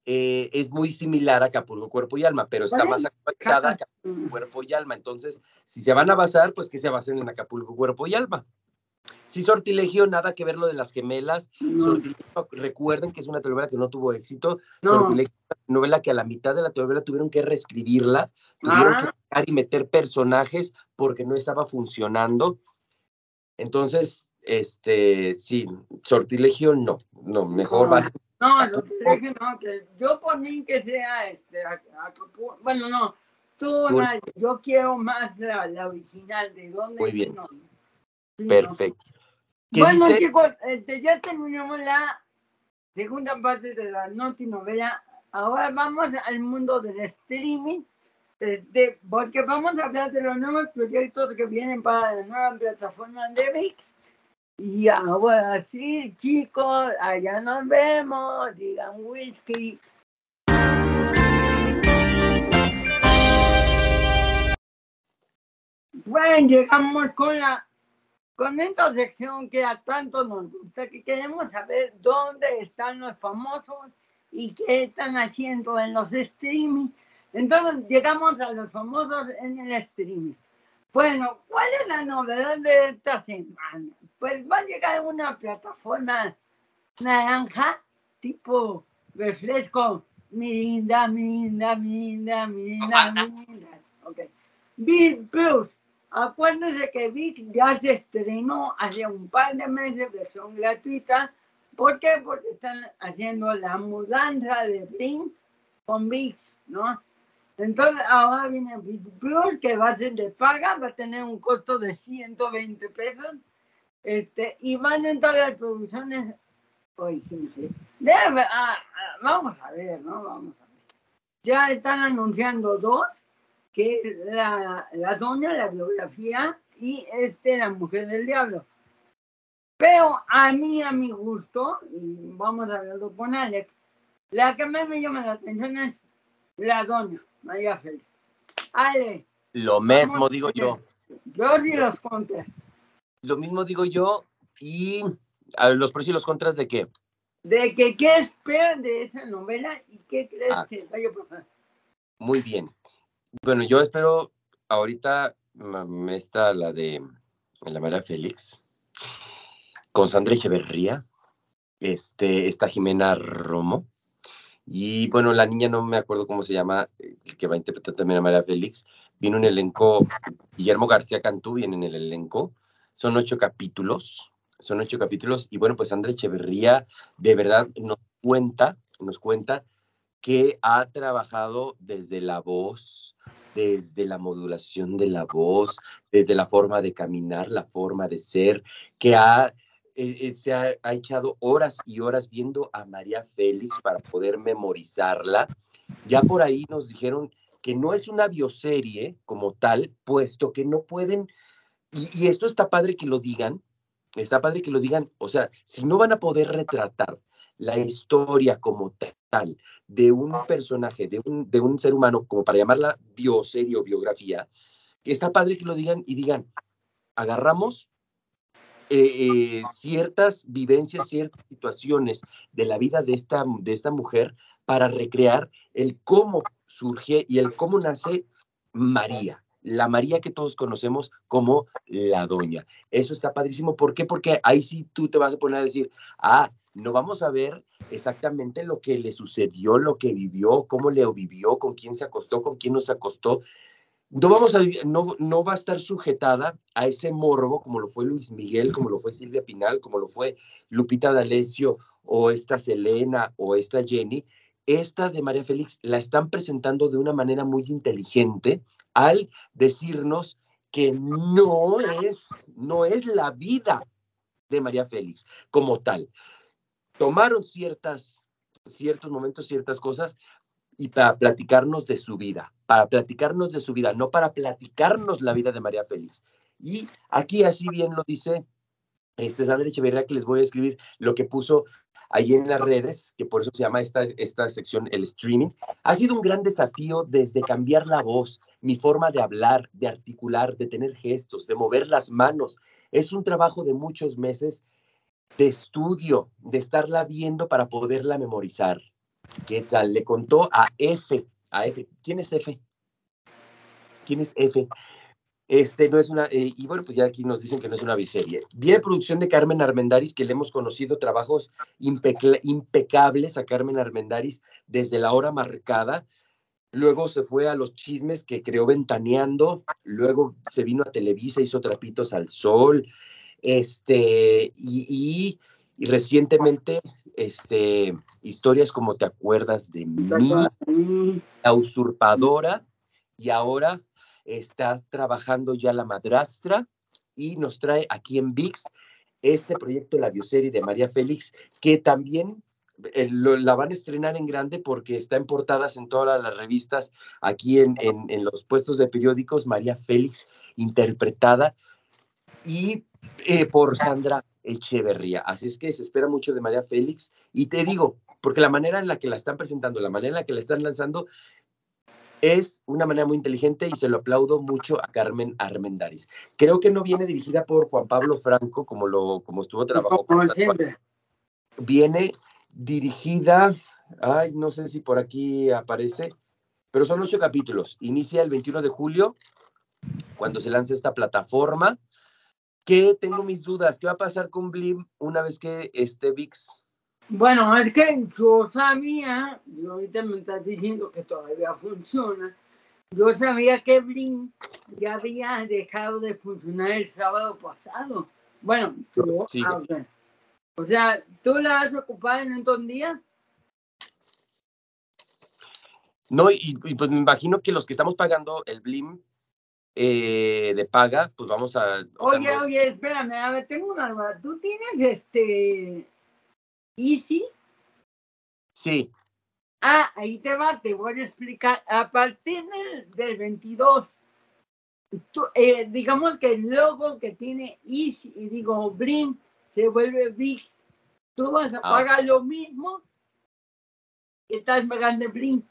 eh, es muy similar a Acapulco Cuerpo y Alma, pero está más actualizada Acapulco Cuerpo y Alma. Entonces, si se van a basar, pues que se basen en Acapulco Cuerpo y Alma. Sí, Sortilegio, nada que ver lo de las gemelas. recuerden que es una telenovela que no tuvo éxito. Sortilegio novela que a la mitad de la telenovela tuvieron que reescribirla, tuvieron que sacar y meter personajes porque no estaba funcionando. Entonces, este, sí, Sortilegio no, no, mejor va.
No, Sortilegio no, que yo por mí que sea, este, bueno, no, tú, yo quiero más la, original, de dónde.
Muy bien. Perfecto.
Bueno, chicos, este, ya terminamos la segunda parte de la novela. Ahora vamos al mundo del streaming, este, porque vamos a hablar de los nuevos proyectos que vienen para la nueva plataforma de VIX. Y ahora sí, chicos, allá nos vemos, digan whisky. Bueno, llegamos con la con esta sección que a tanto nos gusta, que queremos saber dónde están los famosos y qué están haciendo en los streaming. Entonces llegamos a los famosos en el streaming. Bueno, ¿cuál es la novedad de esta semana? Pues va a llegar una plataforma naranja, tipo refresco, mirinda, mirinda, mirinda, mirinda, mirinda. Ok. Big Plus Acuérdense que VIX ya se estrenó hace un par de meses, versión gratuita. ¿Por qué? Porque están haciendo la mudanza de Bing con VIX, ¿no? Entonces ahora viene Plus, que va a ser de paga, va a tener un costo de 120 pesos. Este, y van a entrar las producciones originales. Ah, ah, vamos a ver, ¿no? Vamos a ver. Ya están anunciando dos que la, la doña, la biografía, y este, la mujer del diablo. Pero a mí, a mi gusto, y vamos a verlo con Alex, la que más me llama la atención es la doña, María Félix. Ale.
Lo mismo digo yo.
Yo sí los contras.
Lo mismo digo yo, y a los pros y los contras de qué?
De que qué esperan de esa novela y qué crees ah. que vaya a pasar.
Muy bien. Bueno, yo espero ahorita está la de la María Félix con Sandra Echeverría, este, está Jimena Romo, y bueno, la niña no me acuerdo cómo se llama, que va a interpretar también a María Félix. Viene un elenco, Guillermo García Cantú viene en el elenco. Son ocho capítulos. son ocho capítulos. Y bueno, pues Sandra Echeverría de verdad nos cuenta, nos cuenta que ha trabajado desde la voz, desde la modulación de la voz, desde la forma de caminar, la forma de ser, que ha, eh, eh, se ha, ha, echado horas y horas viendo a María Félix para poder memorizarla. Ya por ahí nos dijeron que no es una bioserie como tal, puesto que no pueden, y, y esto está padre que lo digan, está padre que lo digan, o sea, si no van a poder retratar la historia como tal de un personaje, de un, de un ser humano, como para llamarla bioserie o biografía, está padre que lo digan y digan, agarramos eh, eh, ciertas vivencias, ciertas situaciones de la vida de esta, de esta mujer para recrear el cómo surge y el cómo nace María, la María que todos conocemos como la doña. Eso está padrísimo. ¿Por qué? Porque ahí sí tú te vas a poner a decir, ah, no vamos a ver exactamente lo que le sucedió, lo que vivió, cómo le vivió, con quién se acostó, con quién no se acostó. No, vamos a, no, no va a estar sujetada a ese morbo como lo fue Luis Miguel, como lo fue Silvia Pinal, como lo fue Lupita D'Alessio o esta Selena o esta Jenny. Esta de María Félix la están presentando de una manera muy inteligente al decirnos que no es, no es la vida de María Félix como tal tomaron ciertas, ciertos momentos, ciertas cosas y para platicarnos de su vida, para platicarnos de su vida, no para platicarnos la vida de María Félix. Y aquí así bien lo dice este Sandra Echeverría, que les voy a escribir lo que puso ahí en las redes, que por eso se llama esta, esta sección el streaming. Ha sido un gran desafío desde cambiar la voz, mi forma de hablar, de articular, de tener gestos, de mover las manos. Es un trabajo de muchos meses de estudio, de estarla viendo para poderla memorizar. ¿Qué tal? Le contó a F, a F. ¿Quién es F? ¿Quién es F? Este no es una, eh, y bueno, pues ya aquí nos dicen que no es una biserie. Viene producción de Carmen Armendaris, que le hemos conocido trabajos impecables a Carmen Armendaris desde la hora marcada. Luego se fue a los chismes que creó Ventaneando, luego se vino a Televisa, hizo Trapitos al Sol, este, y, recientemente, este, historias como Te acuerdas de mí, La usurpadora, y ahora estás trabajando ya La madrastra, y nos trae aquí en VIX este proyecto, la bioserie de María Félix, que también eh, la van a estrenar en grande porque está en portadas en todas las revistas, aquí en, en los puestos de periódicos, María Félix interpretada. Y eh, por Sandra Echeverría. Así es que se espera mucho de María Félix. Y te digo, porque la manera en la que la están presentando, la manera en la que la están lanzando, es una manera muy inteligente y se lo aplaudo mucho a Carmen Armendaris. Creo que no viene dirigida por Juan Pablo Franco, como lo como estuvo trabajando. Viene dirigida, ay, no sé si por aquí aparece, pero son ocho capítulos. Inicia el 21 de julio, cuando se lanza esta plataforma que tengo mis dudas. ¿Qué va a pasar con Blim una vez que esté VIX?
Bueno, es que yo sabía, y ahorita me estás diciendo que todavía funciona, yo sabía que Blim ya había dejado de funcionar el sábado pasado. Bueno, yo, o sea, ¿tú la has ocupado en estos días?
No, y, y, pues me imagino que los que estamos pagando el Blim eh, de paga, pues vamos a...
Oye, oye, espérame, a ver, tengo una duda. ¿Tú tienes este Easy?
Sí.
Ah, ahí te va, te voy a explicar. A partir del, del 22, eh, digamos que el logo que tiene Easy, y digo Blim, se vuelve Big. Tú vas a ah. pagar lo mismo que estás pagando Blim.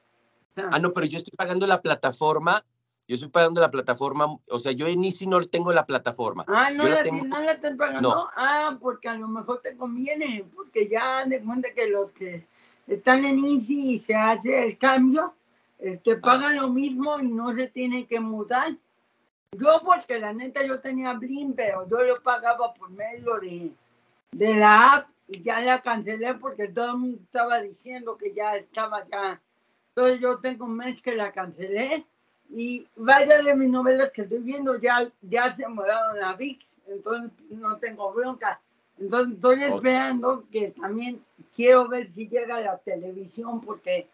Ah, no, pero yo estoy pagando la plataforma yo estoy pagando la plataforma, o sea, yo en Easy no tengo la plataforma.
Ah, no,
la,
tengo... no la estás pagando. Ah, porque a lo mejor te conviene, porque ya de cuenta que los que están en Easy y se hace el cambio, te este, ah. pagan lo mismo y no se tienen que mudar. Yo, porque la neta yo tenía Blim, pero yo lo pagaba por medio de, de la app y ya la cancelé porque todo el mundo estaba diciendo que ya estaba ya. Entonces yo tengo un mes que la cancelé y varias de mis novelas que estoy viendo ya, ya se mudaron a VIX, entonces no tengo bronca. Entonces estoy esperando que también quiero ver si llega a la televisión porque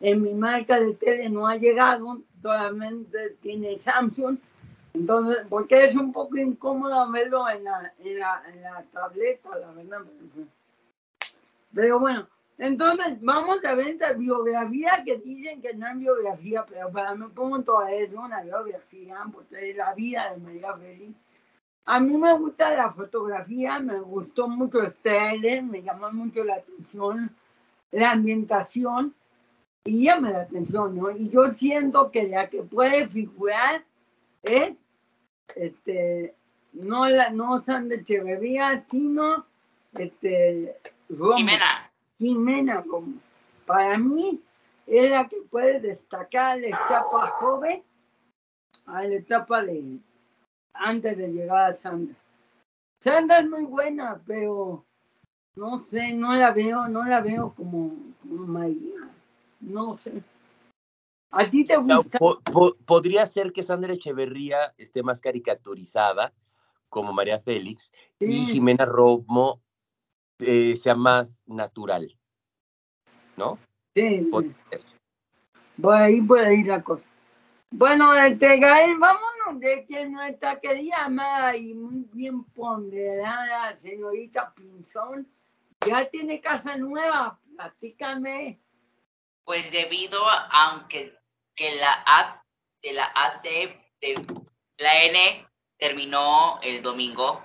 en mi marca de tele no ha llegado, solamente tiene Samsung. Entonces, porque es un poco incómodo verlo en la, en la, en la tableta, la verdad. Pero bueno, entonces vamos a ver esta biografía que dicen que no es biografía, pero para mi punto es una biografía, porque es la vida de María Félix. A mí me gusta la fotografía, me gustó mucho trailer, me llamó mucho la atención la ambientación y llama la atención, ¿no? Y yo siento que la que puede figurar es, este, no la, no Sandra Echeverría, sino, este,
Jimena.
Jimena, como, para mí, es la que puede destacar la etapa joven a la etapa de, antes de llegar a Sandra. Sandra es muy buena, pero no sé, no la veo, no la veo como, como María. No sé. ¿A ti te gusta?
podría ser que Sandra Echeverría esté más caricaturizada como María Félix y Jimena Romo eh, sea más natural. ¿No?
Sí. Por ahí puede ir la cosa. Bueno, este Gael, vámonos de que nuestra querida amada y muy bien ponderada señorita Pinzón ya tiene casa nueva. Platícame.
Pues debido a, aunque que la app de la app de, la N terminó el domingo.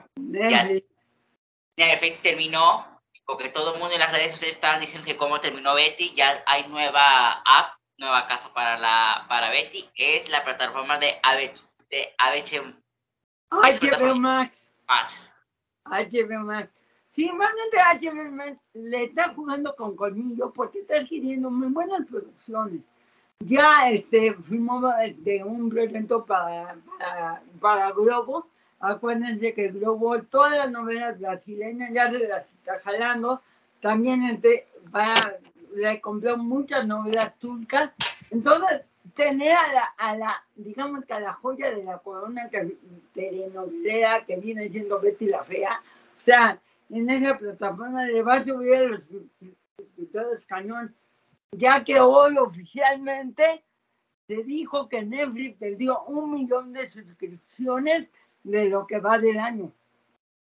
Netflix. terminó, porque todo el mundo en las redes sociales estaban diciendo que como terminó Betty, ya hay nueva app nueva casa para la para Betty es la plataforma de ABH, de ABH
HBO Max. Max. HBO Max. Sí, más de HBO Max le está jugando con colmillo porque está adquiriendo muy buenas producciones. Ya este, fuimos de un proyecto para, para, para Globo. Acuérdense que Globo, todas las novelas brasileñas ya se las está jalando. También este, para le compró muchas novelas turcas. Entonces, tener a la, digamos que a la joya de la corona que, telenovela que viene siendo Betty la Fea, o sea, en esa plataforma le va a subir los suscriptores cañón, ya que hoy oficialmente se dijo que Netflix perdió un millón de suscripciones de lo que va del año.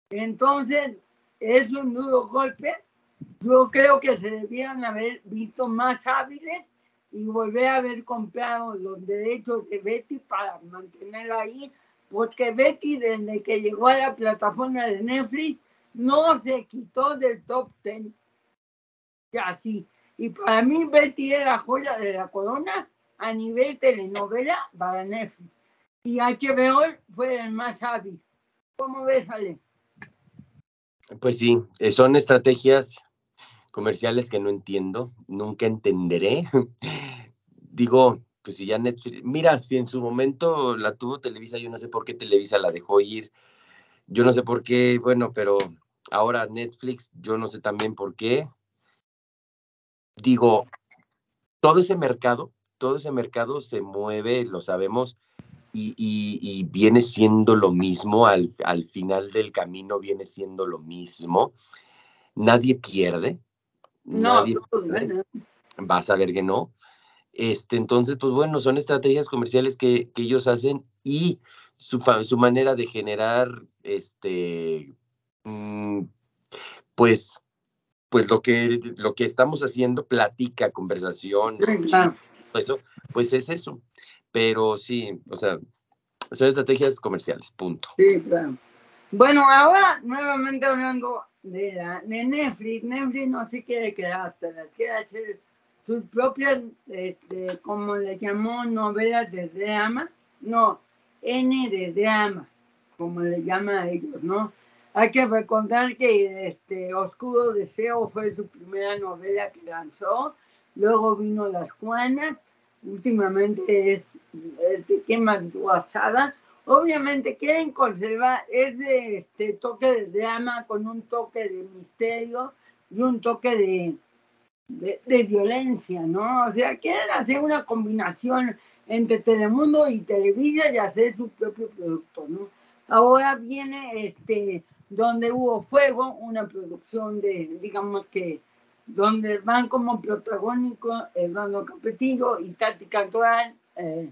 Entonces, es un duro golpe yo creo que se debían haber visto más hábiles y volver a haber comprado los derechos de Betty para mantenerla ahí, porque Betty desde que llegó a la plataforma de Netflix no se quitó del top 10. Así. Y para mí Betty era la joya de la corona a nivel telenovela para Netflix. Y HBO fue el más hábil. ¿Cómo ves, Ale?
Pues sí, eh, son estrategias comerciales que no entiendo, nunca entenderé. Digo, pues si ya Netflix, mira, si en su momento la tuvo Televisa, yo no sé por qué Televisa la dejó ir, yo no sé por qué, bueno, pero ahora Netflix, yo no sé también por qué. Digo, todo ese mercado, todo ese mercado se mueve, lo sabemos, y, y, viene siendo lo mismo, al, al final del camino viene siendo lo mismo. Nadie pierde,
no,
vas a ver que no. Este, entonces, pues bueno, son estrategias comerciales que, ellos hacen y su, su, manera de generar, este, mm, pues, pues lo que, lo que estamos haciendo, plática, conversación, eso, pues es eso. Pero sí, o sea, son estrategias comerciales, punto.
Sí, claro. Bueno, ahora nuevamente hablando de, la, de Netflix, Netflix no se quiere quedar hasta la quiere hacer sus propias, este, como le llamó, novelas de drama, no, N de drama, como le llama a ellos, ¿no? Hay que recordar que este, Oscuro Deseo fue su primera novela que lanzó, luego vino Las Juanas, últimamente es, es de Quema Asada, Obviamente quieren conservar ese este, toque de drama con un toque de misterio y un toque de, de, violencia, ¿no? O sea, quieren hacer una combinación entre Telemundo y Televisa y hacer su propio producto, ¿no? Ahora viene este donde hubo fuego, una producción de, digamos que, donde van como protagónicos Eduardo Capetillo y Tati Cantoral, eh,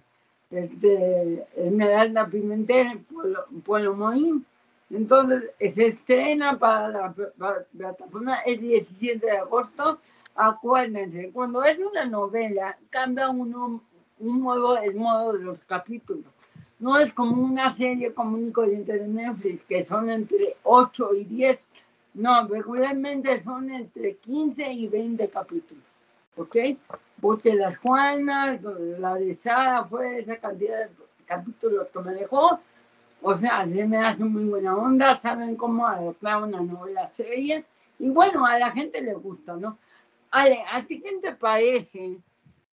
este, Esmeralda Pimentel, Pueblo, Pueblo Moín. Entonces se estrena para la, plataforma el 17 de agosto. Acuérdense, cuando es una novela, cambia uno un modo, el modo de los capítulos. No es como una serie común y corriente de Netflix, que son entre 8 y 10. No, regularmente son entre 15 y 20 capítulos. ¿Ok? Porque las Juanas, la de Sara fue esa cantidad de capítulos que me dejó. O sea, se me hace muy buena onda, saben cómo adaptar una novela serie. Y bueno, a la gente le gusta, ¿no? Ale, ¿a ti qué te parece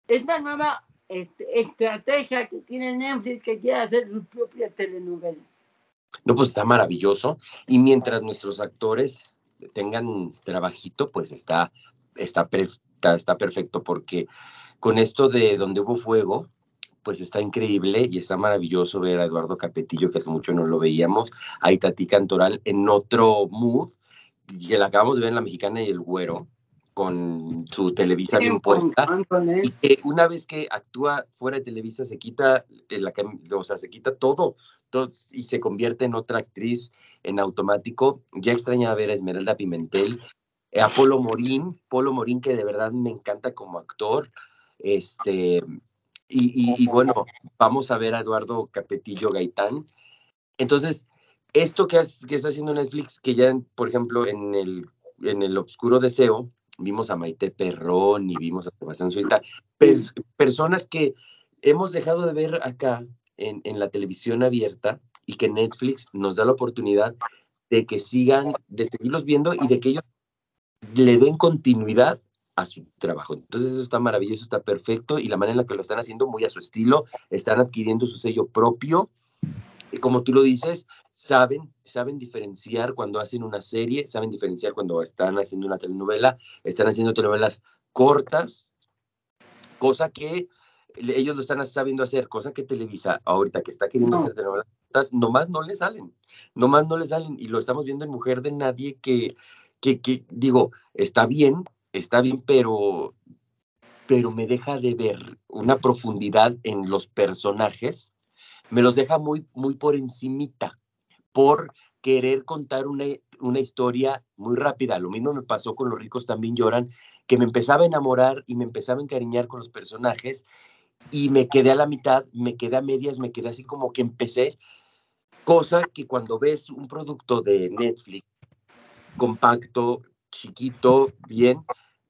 esta nueva este, estrategia que tiene Netflix que quiere hacer sus propias telenovelas.
No, pues está maravilloso. Y mientras nuestros actores tengan trabajito, pues está, está, está, perfecto, porque con esto de donde hubo fuego, pues está increíble y está maravilloso ver a Eduardo Capetillo, que hace mucho no lo veíamos, a Itatí Cantoral en otro mood, que la acabamos de ver en La Mexicana y el Güero, con su Televisa bien puesta y que una vez que actúa fuera de Televisa se quita eh, la o sea, se quita todo, todo y se convierte en otra actriz en automático. Ya extraña ver a Esmeralda Pimentel, a Polo Morín, Polo Morín que de verdad me encanta como actor. Este y, y bueno, vamos a ver a Eduardo Capetillo Gaitán. Entonces, esto que, que está haciendo Netflix, que ya, por ejemplo, en el, en el Obscuro Deseo, vimos a Maite Perrón y vimos a Sebastián Suita, personas que hemos dejado de ver acá en, en, la televisión abierta y que Netflix nos da la oportunidad de que sigan, de seguirlos viendo y de que ellos le den continuidad a su trabajo. Entonces eso está maravilloso, está perfecto y la manera en la que lo están haciendo muy a su estilo, están adquiriendo su sello propio. Y como tú lo dices, saben, saben diferenciar cuando hacen una serie, saben diferenciar cuando están haciendo una telenovela, están haciendo telenovelas cortas, cosa que ellos lo están sabiendo hacer, cosa que Televisa ahorita que está queriendo hacer telenovelas cortas, nomás no le salen, nomás no le salen, y lo estamos viendo en Mujer de Nadie que, que, que digo, está bien, está bien, pero, pero me deja de ver una profundidad en los personajes, me los deja muy, muy por encimita por querer contar una, una, historia muy rápida. Lo mismo me pasó con Los ricos también lloran, que me empezaba a enamorar y me empezaba a encariñar con los personajes y me quedé a la mitad, me quedé a medias, me quedé así como que empecé, cosa que cuando ves un producto de Netflix compacto, chiquito, bien,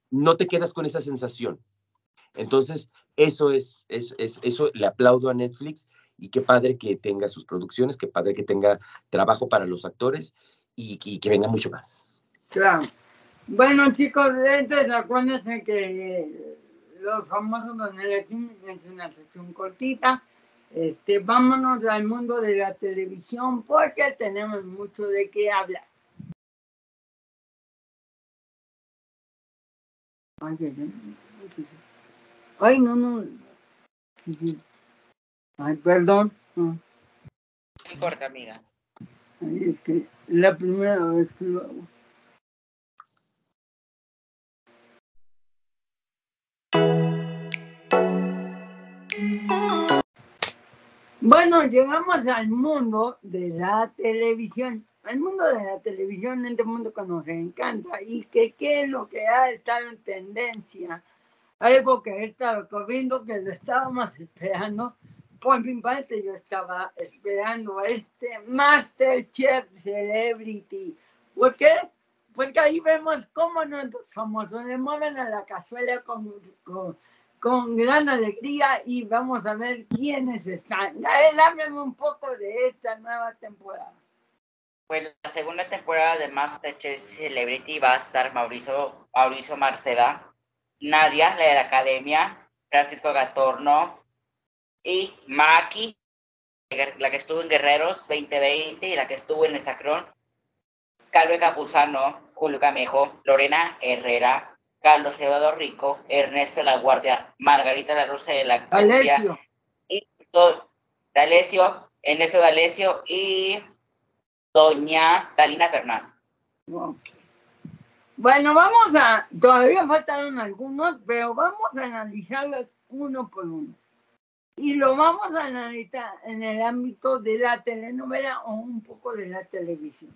no te quedas con esa sensación. Entonces, eso es, es, es eso le aplaudo a Netflix y qué padre que tenga sus producciones, qué padre que tenga trabajo para los actores y, que venga mucho más.
Claro. Bueno, chicos, entonces acuérdense que los famosos Don Electín es una sección cortita. Este, vámonos al mundo de la televisión porque tenemos mucho de qué hablar. Ay, no, no. Ay, perdón.
No importa, amiga.
es que la primera vez que lo hago. Bueno, llegamos al mundo de la televisión. Al mundo de la televisión, este mundo que nos encanta y que qué es lo que ha estado en tendencia. Algo que he estado viendo que lo estábamos esperando por mi parte yo estaba esperando este Masterchef Celebrity. ¿Por qué? Porque ahí vemos cómo nuestros famosos le mueven a la cazuela con, con, gran alegría y vamos a ver quiénes están. Háblame un poco de esta nueva temporada.
Pues la segunda temporada de Masterchef Celebrity va a estar Mauricio, Mauricio Marceda, Nadia, la de la Academia, Francisco Gatorno, y Maki, la que estuvo en Guerreros 2020 y la que estuvo en el Sacrón, Carlos Capuzano, Julio Camejo, Lorena Herrera, Carlos Eduardo Rico, Ernesto La Guardia, Margarita La Rosa de la
Alessio.
y D'Alessio, Ernesto D'Alessio y Doña Talina Fernández.
Bueno, vamos a, todavía faltaron algunos, pero vamos a analizarlos uno por uno. Y lo vamos a analizar en el ámbito de la telenovela o un poco de la televisión.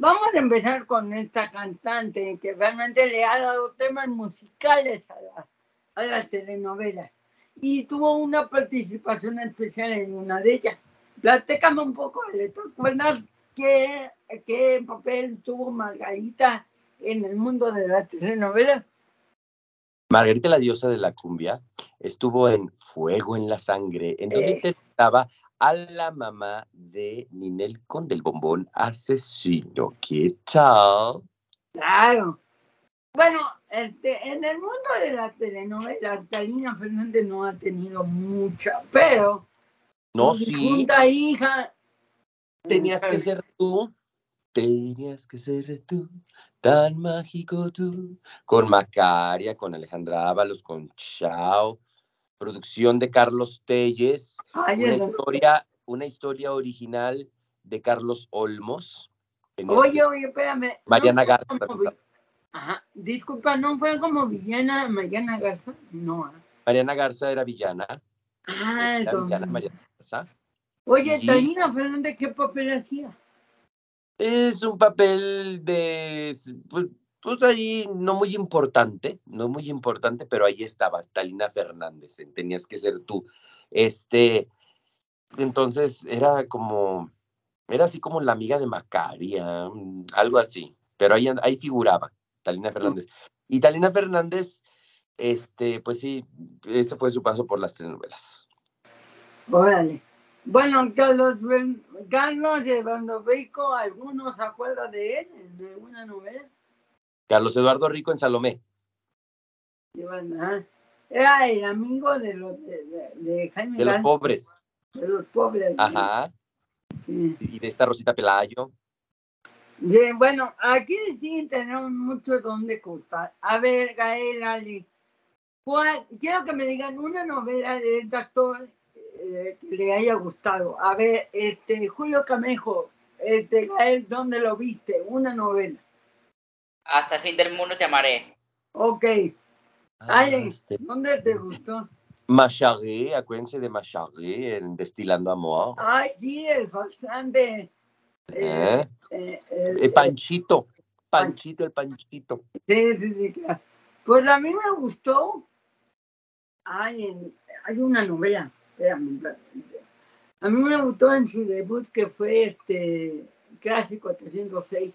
Vamos a empezar con esta cantante que realmente le ha dado temas musicales a, la, a las telenovelas y tuvo una participación especial en una de ellas. Platécame un poco, ¿te acuerdas qué, qué papel tuvo Margarita en el mundo de la telenovela?
Margarita, la diosa de la cumbia, estuvo en Fuego en la Sangre, en donde
Eh.
interpretaba a la mamá de Ninel Conde, el bombón asesino. ¿Qué tal?
Claro. Bueno, este, en el mundo de la telenovela, Talina Fernández no ha tenido mucha, pero
No, sí,
difunta hija
tenías que ser tú, tenías que ser tú, tan mágico tú, con Macaria, con Alejandra Ábalos, con Chao, producción de Carlos Telles,
Ay,
una historia, una historia original de Carlos Olmos.
Oye, oye, espérame.
Mariana
¿no fue
Garza,
como Ajá, disculpa, ¿no fue como villana Mariana Garza? No. ah.
Mariana Garza era villana,
Ah,
era villana Mariana Garza.
Oye,
Y-
Talina Fernández, ¿qué papel hacía?
Es un papel de, pues, ahí no muy importante, no muy importante, pero ahí estaba Talina Fernández, en tenías que ser tú. Este, entonces era como, era así como la amiga de Macaria, mm, algo así, pero ahí, ahí figuraba Talina Fernández. Y Talina Fernández, este, pues sí, ese fue su paso por las telenovelas.
Órale. Bueno, Carlos, Carlos Eduardo Beico, ¿alguno se acuerda de él en alguna novela?
Carlos Eduardo Rico en Salomé.
Ajá. Era el amigo de los de, de- de Jaime
De los pobres,
de los pobres.
ajá,
Sí.
y de esta Rosita Pelayo.
Bien, bueno, aquí sí tenemos mucho donde cortar. A ver, Gael, Ali, ¿cuál- quiero que me digan una novela de este actor eh, que le haya gustado. A ver, este, Julio Camejo, este, Gael, ¿dónde lo viste? Una novela.
Hasta el fin del mundo te amaré.
Ok.
Ah,
Ale,
este,
¿dónde te gustó?
Macharé, acuérdense de Macharé en Destilando Amor.
Ay, sí, el farsante.
¿Eh?
eh, el-
Eh, Panchito, Panchito, el Panchito.
Sí, sí, sí, claro. Pues a mí me gustó. Hay, en- hay una novela, espérame. A mí me gustó en su debut que fue este Clásico 306,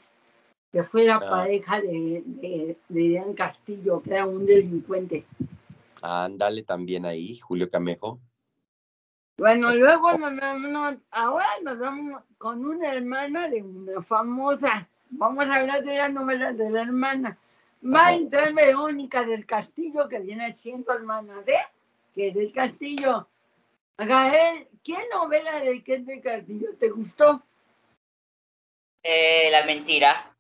que fue la
Ah.
pareja de, de, de Irán Castillo, que era un delincuente.
Ándale también ahí, Julio Camejo.
Bueno, luego nos vamos, ahora nos vamos con una hermana de una famosa. Vamos a hablar de la novela de la hermana. Va a entrar Verónica del Castillo, que viene siendo hermana de, que es del Castillo. Gael, ¿qué novela de qué es del Castillo te gustó?
Eh, la mentira.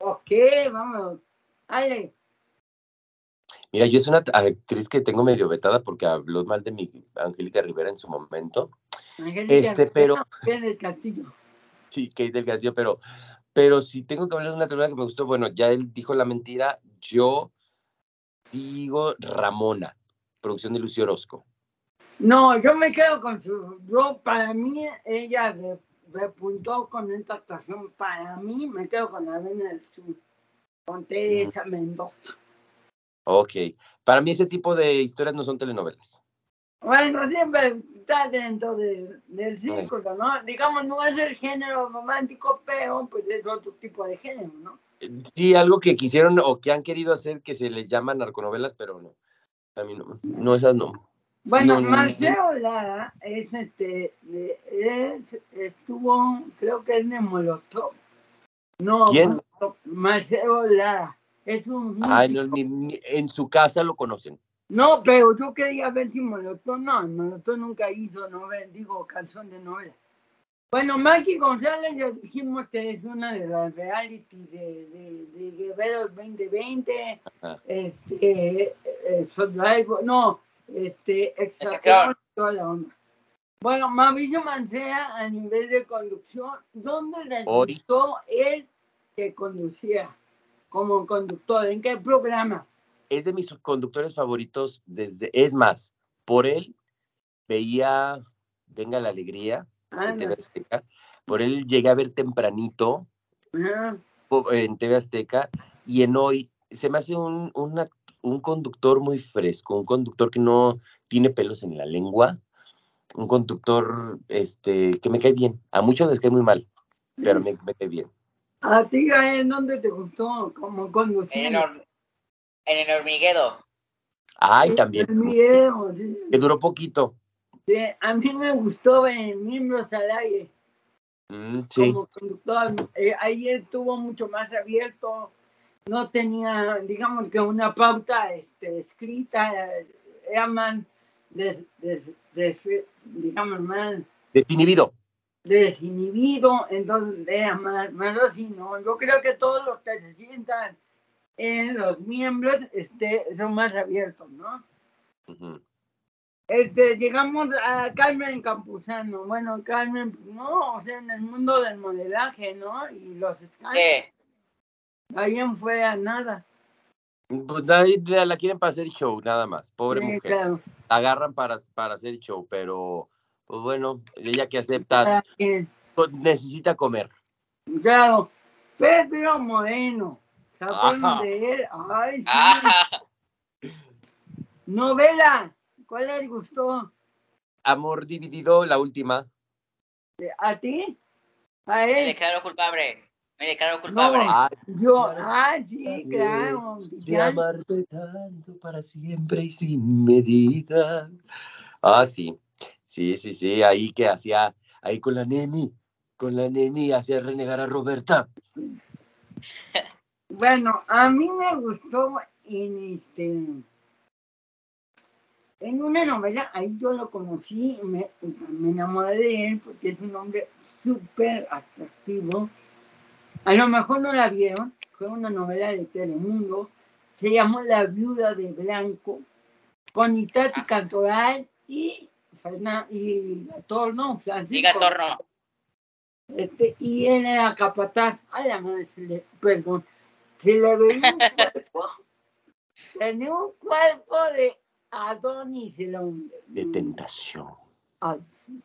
Ok, vamos. Ale,
Mira, yo es una actriz que tengo medio vetada porque habló mal de mi Angélica Rivera en su momento.
Angélica,
Este, pero-
¿qué es del Castillo?
Sí, Kate del Castillo, pero, pero si tengo que hablar de una novela que me gustó, bueno, ya él dijo la mentira, yo digo Ramona, producción de Lucio Orozco.
No, yo me quedo con su. Yo, para mí, ella re- repuntó con esta actuación. Para mí, me quedo con la Vena del Sur, con Teresa Mendoza.
Ok, para mí ese tipo de historias no son telenovelas.
Bueno, siempre está dentro de- del círculo, ¿no? Digamos, no es el género romántico, pero pues es otro tipo de género, ¿no?
Sí, algo que quisieron o que han querido hacer que se les llama narconovelas, pero no. A mí no, no esas no.
Bueno,
No, no.
Marcelo Lara es este, es- estuvo, creo que es de Molotov. No,
¿Quién?
Marcelo Lara. Es un
Ay, no,
músico.
ni- ni- en su casa lo conocen.
No, pero yo quería ver si Molotov, no, Molotov nunca hizo novela, digo, canción de novela. Bueno, Maki González ya dijimos que es una de las reality de, de, de Guerreros 2020,
Ajá.
este, eh, Survivor, no, este, Exatlón,
Exatlón.
toda la onda. Bueno, Mauricio Mancea a nivel de conducción, ¿dónde gustó él que conducía como conductor? ¿En qué programa?
Es de mis conductores favoritos desde, es más, por él veía Venga la Alegría
Ah,
en TV Azteca. Por él llegué a ver tempranito en TV Azteca y en hoy se me hace un, una- un conductor muy fresco, un conductor que no tiene pelos en la lengua, un conductor este, que me cae bien. A muchos les cae muy mal, pero me, me cae bien.
¿A ti, Gael, dónde te gustó como
En
conducir?
el, hor- en el hormiguero.
Ay, también,
El video, sí.
que duró poquito.
Sí, a mí me gustó en Miembros al Aire
Mm, sí,
como conductor. Eh, ahí estuvo mucho más abierto, no tenía, digamos que una pauta este, escrita, era más, des- des- des- digamos, más
desinhibido.
desinhibido, entonces era más, más así, ¿no? Yo creo que todos los que se sientan en los miembros este, son más abiertos, ¿no? Este, llegamos a Carmen Campuzano. Bueno, Carmen, no, o sea, en el mundo del modelaje, ¿no? Y los escándalos,
¿Qué?
Ahí en fue a nada.
Pues nadie la la quieren para hacer show, nada más. Pobre
Sí,
mujer.
claro.
La agarran para, para hacer show, pero pues bueno, ella que acepta, pues, necesita comer.
Claro. Pedro Moreno. ¿Se acuerdan
Ajá.
de él? Ay, sí. Novela. ¿Cuál les gustó?
Amor dividido, la última.
¿A ti? ¿A
me
él?
declaro culpable. Me declaro culpable.
No. Yo, ah, sí, claro.
de amarte tanto para siempre y sin medida. Ah, sí, sí, sí, sí, ahí que hacía, ahí con la neni, con la neni hacía renegar a Roberta.
Bueno, a mí me gustó en este en una novela, ahí yo lo conocí, me, me enamoré de él porque es un hombre súper atractivo. A lo mejor no la vieron, fue una novela de Telemundo, se llamó La viuda de Blanco, con Itati
Ah.
Cantoral y Fernan- y Gatorno, Francisco.
Diga torno.
Este, y él era capataz. A la madre, se le, perdón, se le veía un cuerpo, tenía un cuerpo de Adonis el hombre.
De tentación.
Ay, sí.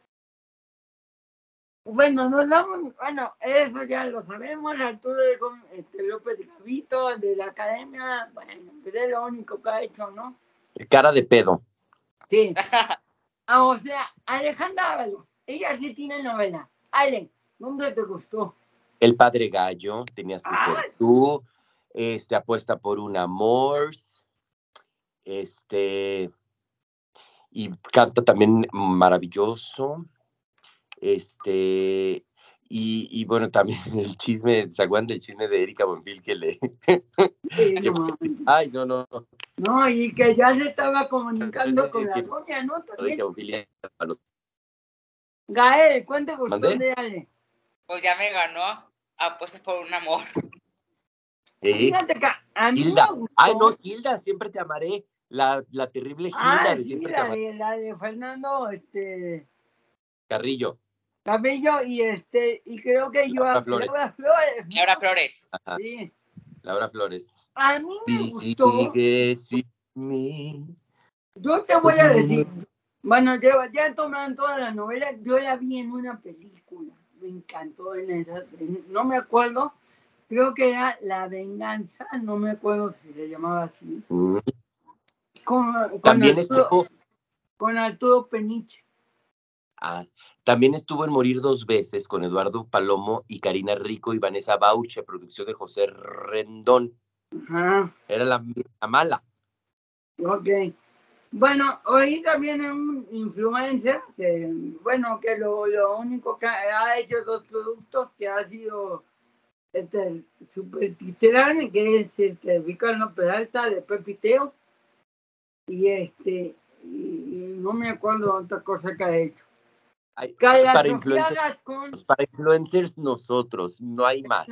Bueno, nos damos, bueno, eso ya lo sabemos, Arturo de este, López Gavito, de la academia, bueno, pues es lo único que ha hecho, ¿no?
Cara de pedo.
Sí. Ah, o sea, Alejandra Ábalos, ella sí tiene novela. Ale, ¿dónde te gustó?
El padre gallo, tenías que
Ah,
ser tú. Este, apuesta por un amor. Este, y canta también maravilloso. Este, y, y bueno, también el chisme, ¿se acuerdan del chisme de Erika Bonfil que le.
Sí,
que-
no,
ay, no, no, no.
Y que ya se estaba comunicando
Entonces,
con la doña, ¿no?
Erika
También.
Bonfil ya- a los-
Gael, ¿cuánto gustó de Ale?
Pues ya me ganó. Apuestas por un amor.
¿Eh?
Fíjate que a mí
Hilda.
me gustó.
Ay, no, Hilda, siempre te amaré. La, la terrible Hilda
Ah,
de
sí,
siempre te
la
amaré.
de, la de Fernando este,
Carrillo.
Cabello y este, y creo que yo
Laura Flores.
Laura Flores.
Y ahora Flores.
Ajá,
Sí.
Laura Flores.
A mí me
Y
gustó.
sin mí.
Yo te voy a decir, bueno, ya, ya tomaron toda la novela, yo la vi en una película, me encantó en esa, en- no me acuerdo, creo que era La Venganza, no me acuerdo si se llamaba así,
Mm,
con, con,
También
Arturo,
estuvo,
con Arturo Peniche.
Ah, también estuvo en Morir dos veces con Eduardo Palomo y Karina Rico y Vanessa Bauche, producción de José Rendón.
Ajá,
Era la, la mala.
ok. Bueno, ahorita viene un influencer que, bueno, que lo, lo único que ha hecho dos productos que ha sido este, super titular, que es este, Ricardo Peralta de Pepiteo. Y este, y, y no me acuerdo otra cosa que ha hecho.
Para, influencers,
Gascón,
para influencers nosotros, no hay más.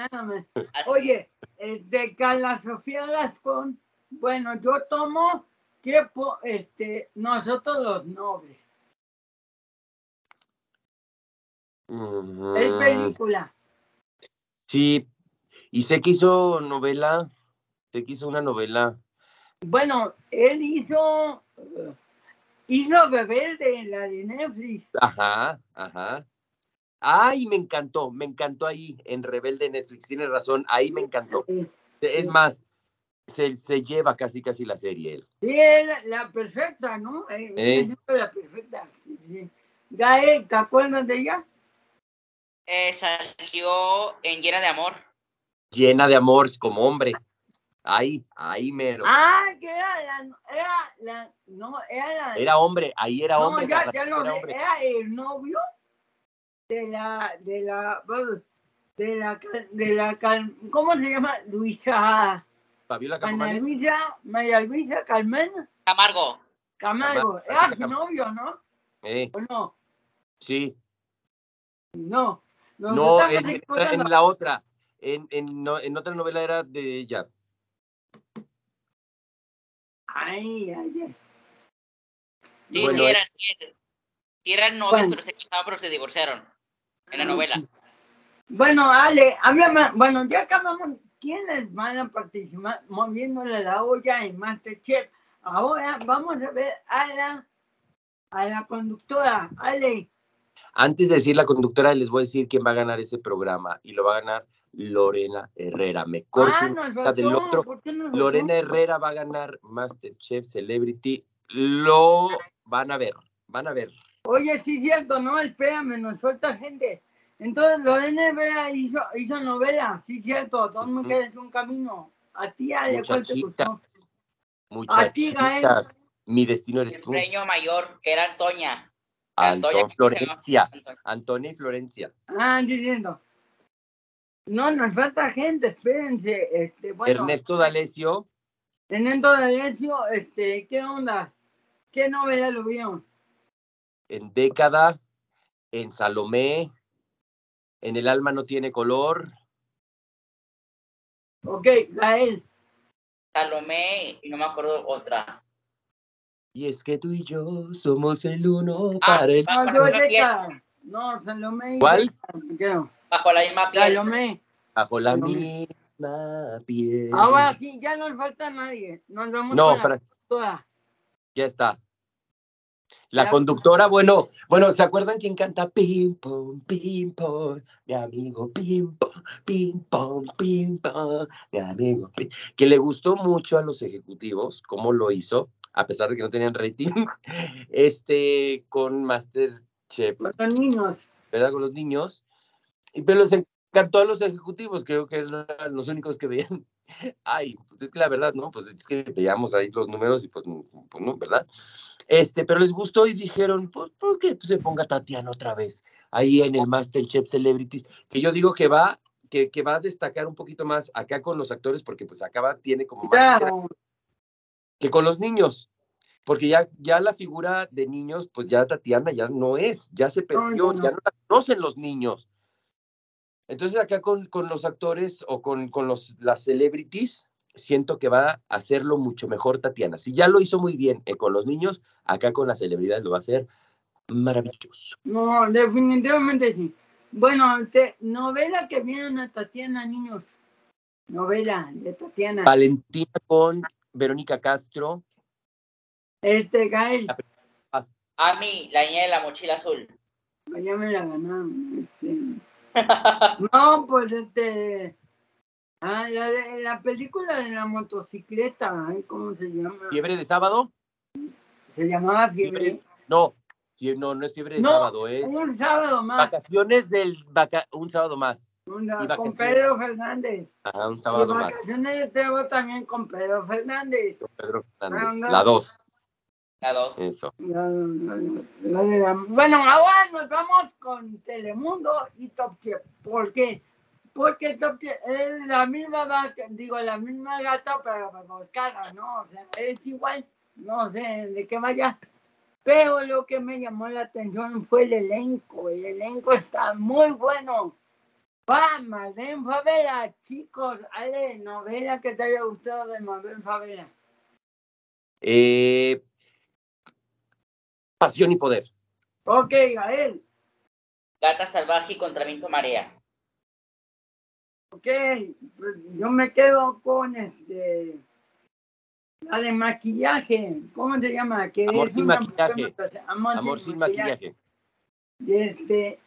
Oye, eh, de Carla Sofía Gascón, bueno, yo tomo que po- este, nosotros los nobles. Es película.
Sí, y sé que hizo novela, sé que hizo una novela.
Bueno, él hizo, hizo Rebelde, la de Netflix.
Ajá, ajá. Ay, me encantó, me encantó ahí en Rebelde Netflix, tienes razón, ahí me encantó. Es más, se, se lleva casi casi la serie él.
Sí, es la, la perfecta, ¿no? Eh,
Eh.
La perfecta. Sí, sí. Gael, ¿te acuerdas de ella?
Eh, salió en Llena de Amor.
Llena de amor como hombre. Ahí, ahí mero.
Ah, que era la, era la, no, era la,
Era hombre, ahí era
no,
hombre.
ya, ya lo
era
vi,
hombre.
era el novio de la, de la, de la, de la, Cal- ¿cómo se llama? Luisa,
Fabiola
María
Campomanes.
Luisa, María Luisa Carmen
Camargo.
Camargo,
Camargo,
era su
Cam-
novio, ¿no?
Eh,
¿O no?
sí.
No. Nos
No, en, en la otra. En, en, no- en otra novela era de ella.
Ay, ay, ay.
Sí,
Bueno,
sí,
eh.
eran, sí, sí eran novios,
Bueno.
pero se casaban, pero se divorciaron. En la novela.
Bueno, Ale, háblame, bueno, ya acabamos, ¿quiénes van a participar moviéndole la olla en Masterchef? Ahora vamos a ver a la, a la conductora, Ale.
Antes de decir la conductora, les voy a decir quién va a ganar ese programa. Y lo va a ganar Lorena Herrera. Me corto
Ah, nos
hojita del otro. Lorena Herrera va a ganar Masterchef Celebrity. Lo van a ver, van a ver.
Oye, sí es cierto, ¿no? Espérame, nos falta gente. Entonces, Lorena Vera hizo, hizo novela, sí es cierto, todos me
Ujú.
quedas un camino. A ti, Ale, ¿cuál te?
Muchachitas,
A ti, Gael.
muchachitas. Mi destino eres
El
tú.
premio mayor, que era Antonia. Antonia,
Florencia.
Antonia.
Y Florencia.
Ah, diciendo. No, nos falta gente, espérense. Este, bueno,
Ernesto D'Alessio.
Teniendo D'Alessio, este, ¿qué onda? ¿Qué novela lo vieron?
en Década, en Salomé, en El alma no tiene color,
Ok, Gael.
Salomé y no me acuerdo otra.
y es que tú y yo somos el uno
Ah,
para el...
ah,
No, yo Deca. No, Salomé. y
¿Cuál?
Quedo.
Bajo la misma piel.
Bajo la misma piel.
Ahora sí, ya no falta nadie. Nos vamos
No,
la
Fran,
conductora.
ya está. La conductora, bueno, bueno, ¿se acuerdan quién canta ping pong, ping pong? Mi amigo ping pong, ping pong, ping pong, mi amigo ping. Que le gustó mucho a los ejecutivos cómo lo hizo, a pesar de que no tenían rating, este, con Masterchef,
Con los niños.
¿verdad? Con los niños. Y pero les encantó a los ejecutivos, creo que eran los únicos que veían. Ay, pues es que la verdad, ¿no? Pues es que veíamos ahí los números y pues, pues no, ¿verdad? Este, pero les gustó y dijeron, pues, ¿por qué se ponga Tatiana otra vez ahí en el Masterchef Celebrities? Que yo digo que va, que, que va a destacar un poquito más acá con los actores, porque pues acá va- tiene como más
Claro.
que con los niños. Porque ya, ya la figura de niños, pues ya Tatiana ya no es, ya se perdió,
no, no.
ya no la conocen los niños. Entonces acá con, con los actores o con, con los, las celebrities, siento que va a hacerlo mucho mejor Tatiana. Si ya lo hizo muy bien eh, con los niños, acá con las celebridades lo va a hacer maravilloso.
No, definitivamente sí. Bueno, te- novela que vieron a Tatiana, niños. Novela de Tatiana.
Valentina con Verónica Castro,
Este, Gael,
A mí, la niña de la mochila azul.
ya me la ganaron. este. No, pues este. Ah, la, de- la película de la motocicleta, ¿cómo se llama?
Fiebre de sábado.
Se llamaba Fiebre.
Fiebre, no, no, no es fiebre de
No,
sábado, es
un sábado más.
vacaciones del vaca- un sábado más.
una- con
vacaciones.
Pedro Fernández.
Ajá, un
Y
sábado más.
vacaciones yo tengo también con Pedro Fernández.
Con Pedro Fernández.
No.
La dos.
La dos.
Eso.
La- la- la de la- Bueno, ahora nos vamos con Telemundo y Top Chef. ¿Por qué? Porque Top Chef es la misma vaca, digo, la misma gata, pero con cara, ¿no? O sea, es igual, no sé de qué vaya. Pero lo que me llamó la atención fue el elenco. El elenco está muy bueno. Va, Marlene Favela, chicos, Ale, novela que te haya gustado de Marlene Favela.
Eh, pasión y poder.
Ok, Gael.
Gata Salvaje y Contra Viento Marea.
Ok, pues yo me quedo con este. La de maquillaje, ¿cómo se llama? Que
Amor
es
sin
una
maquillaje.
mujer- Amor,
Amor sin maquillaje.
Este,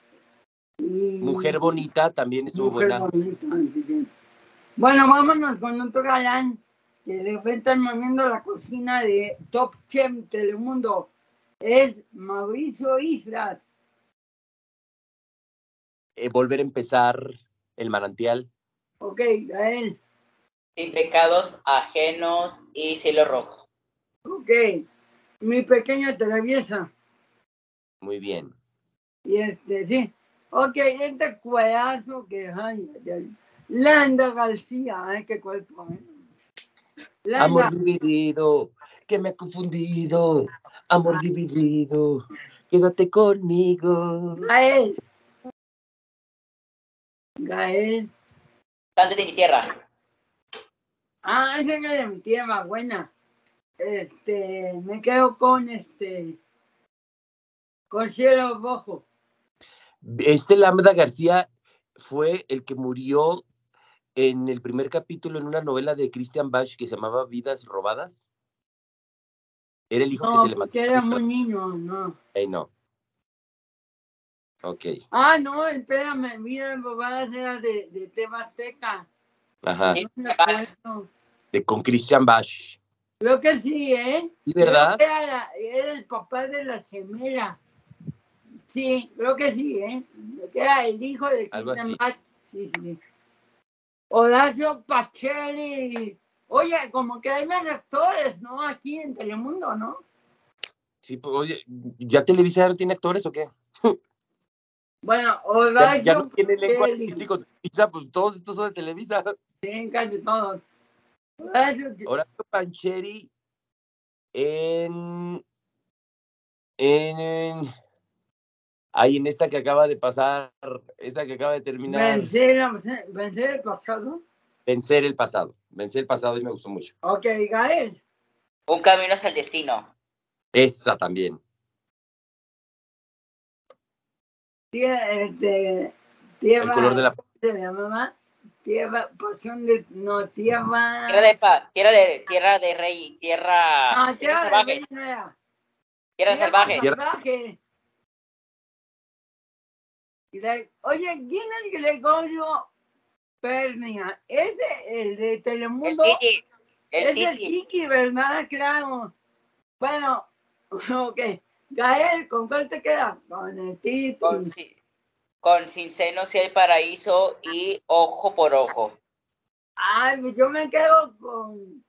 y-
Mujer bonita también estuvo
Mujer
buena.
bonita, sí, sí. Bueno, vámonos con otro galán que le estar moviendo la cocina de Top Chef Telemundo. Es Mauricio Islas.
Eh, volver a empezar el manantial.
Ok, Gael.
Sin pecados ajenos y cielo rojo.
Ok. Mi pequeña traviesa.
Muy bien.
Y este, sí. Ok, este cueazo que ay, ay, ay. Landa García, ay, qué cuerpo. ¿eh? Landa,
Amor dividido, que me he confundido. Amor dividido, quédate conmigo.
Gael. Gael.
Cante de mi tierra.
Ah, esa es de mi tierra, buena. Este, me quedo con este, con cielo rojo.
Este Lambda García fue el que murió en el primer capítulo en una novela de Christian Bach que se llamaba Vidas Robadas. Era el hijo que se le mató.
porque era muy niño, no.
Ey, no. Ok.
Ah, no, espérame, mira, bobadas era de, de Tema Azteca.
Ajá.
No.
De, con Christian Bach.
Creo que sí, ¿eh?
¿Sí, verdad?
Era, la- era el papá de la gemela. Sí, creo que sí, ¿eh? Que era el hijo de Christian. Bach. Sí, sí. Horacio Pacelli. Oye, como que hay más actores, ¿no? Aquí en Telemundo, ¿no?
Sí, pues, oye, ¿ya Televisa ya no tiene actores o qué?
Bueno,
Ya,
Horacio
ya no tiene
Pacelli.
artístico Televisa, pues todos estos son de Televisa.
Sí, casi todos. Horacio,
Pancheri en, en, en- ay, en esta que acaba de pasar, esta que acaba de terminar,
vencer, vencer el pasado.
Vencer el pasado, vencer el pasado y me gustó mucho.
Ok, Gael.
Un camino hacia el destino.
Esa también.
Tierra, este,
El
tierra,
color de la
se llamaba tierra, pasión de, no, tierra,
Tierra de paz, tierra de, tierra de rey, tierra,
ah, tierra de
salvaje.
rey no era.
Tierra salvaje.
Tierra-
salvaje. Oye, ¿quién es Gregorio Pernia? ¿Es de- el de
El
Telemundo?
El
es el
Titi.
Kiki, ¿verdad? Claro. Bueno, ok. Gael, ¿con cuál te quedas? Con el Titi.
Con, si- con Sin Senos y el Paraíso y Ojo por Ojo.
Ay, pues yo me quedo con.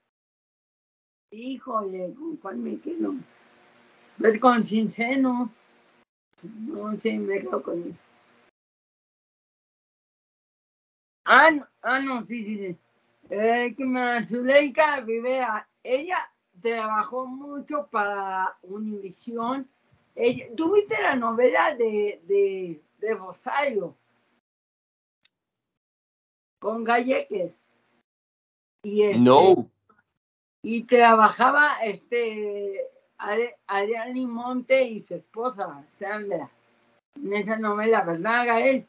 Híjole, ¿con cuál me quedo? Pues con Cinceno. No sé, me quedo con eso. Ah, no, ah, no sí, sí, sí. Eh, que me Zuleika Rivera, ella trabajó mucho para Univisión. Ella, ¿Tuviste la novela de, de, de Rosario? Con Galleques. Y este,
No,
y trabajaba este Are- Ariani Monte y su esposa, Sandra, en esa novela, ¿verdad, Gael?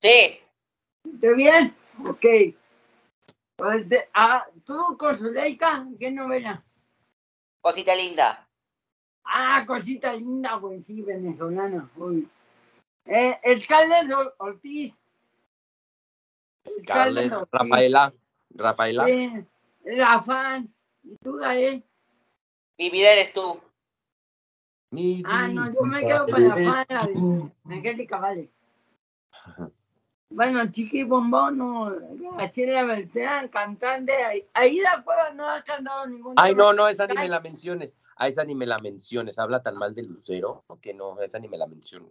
Sí.
¿Está bien? Ok. Pues ah, ¿Tú con Zuleika? ¿Qué novela?
Cosita linda.
Ah, cosita linda, pues sí, venezolana. Uy. Eh, el Carles Or- Ortiz. El
Carles,
Ortiz.
Rafaela, Rafaela.
La fan. ¿Y tú, Gael?
Mi vida eres tú.
Mi
Ah, no, yo me
vida
quedo con la
tú.
de Angélica Vale. Bueno, Chiqui Bombón, no, Graciela Beltrán, cantante, ahí, ahí la cueva no ha cantado ningún
Ay, no, no, esa ni me la menciones. A esa ni me la menciones. Habla tan mal de Lucero que no, esa ni me la menciones.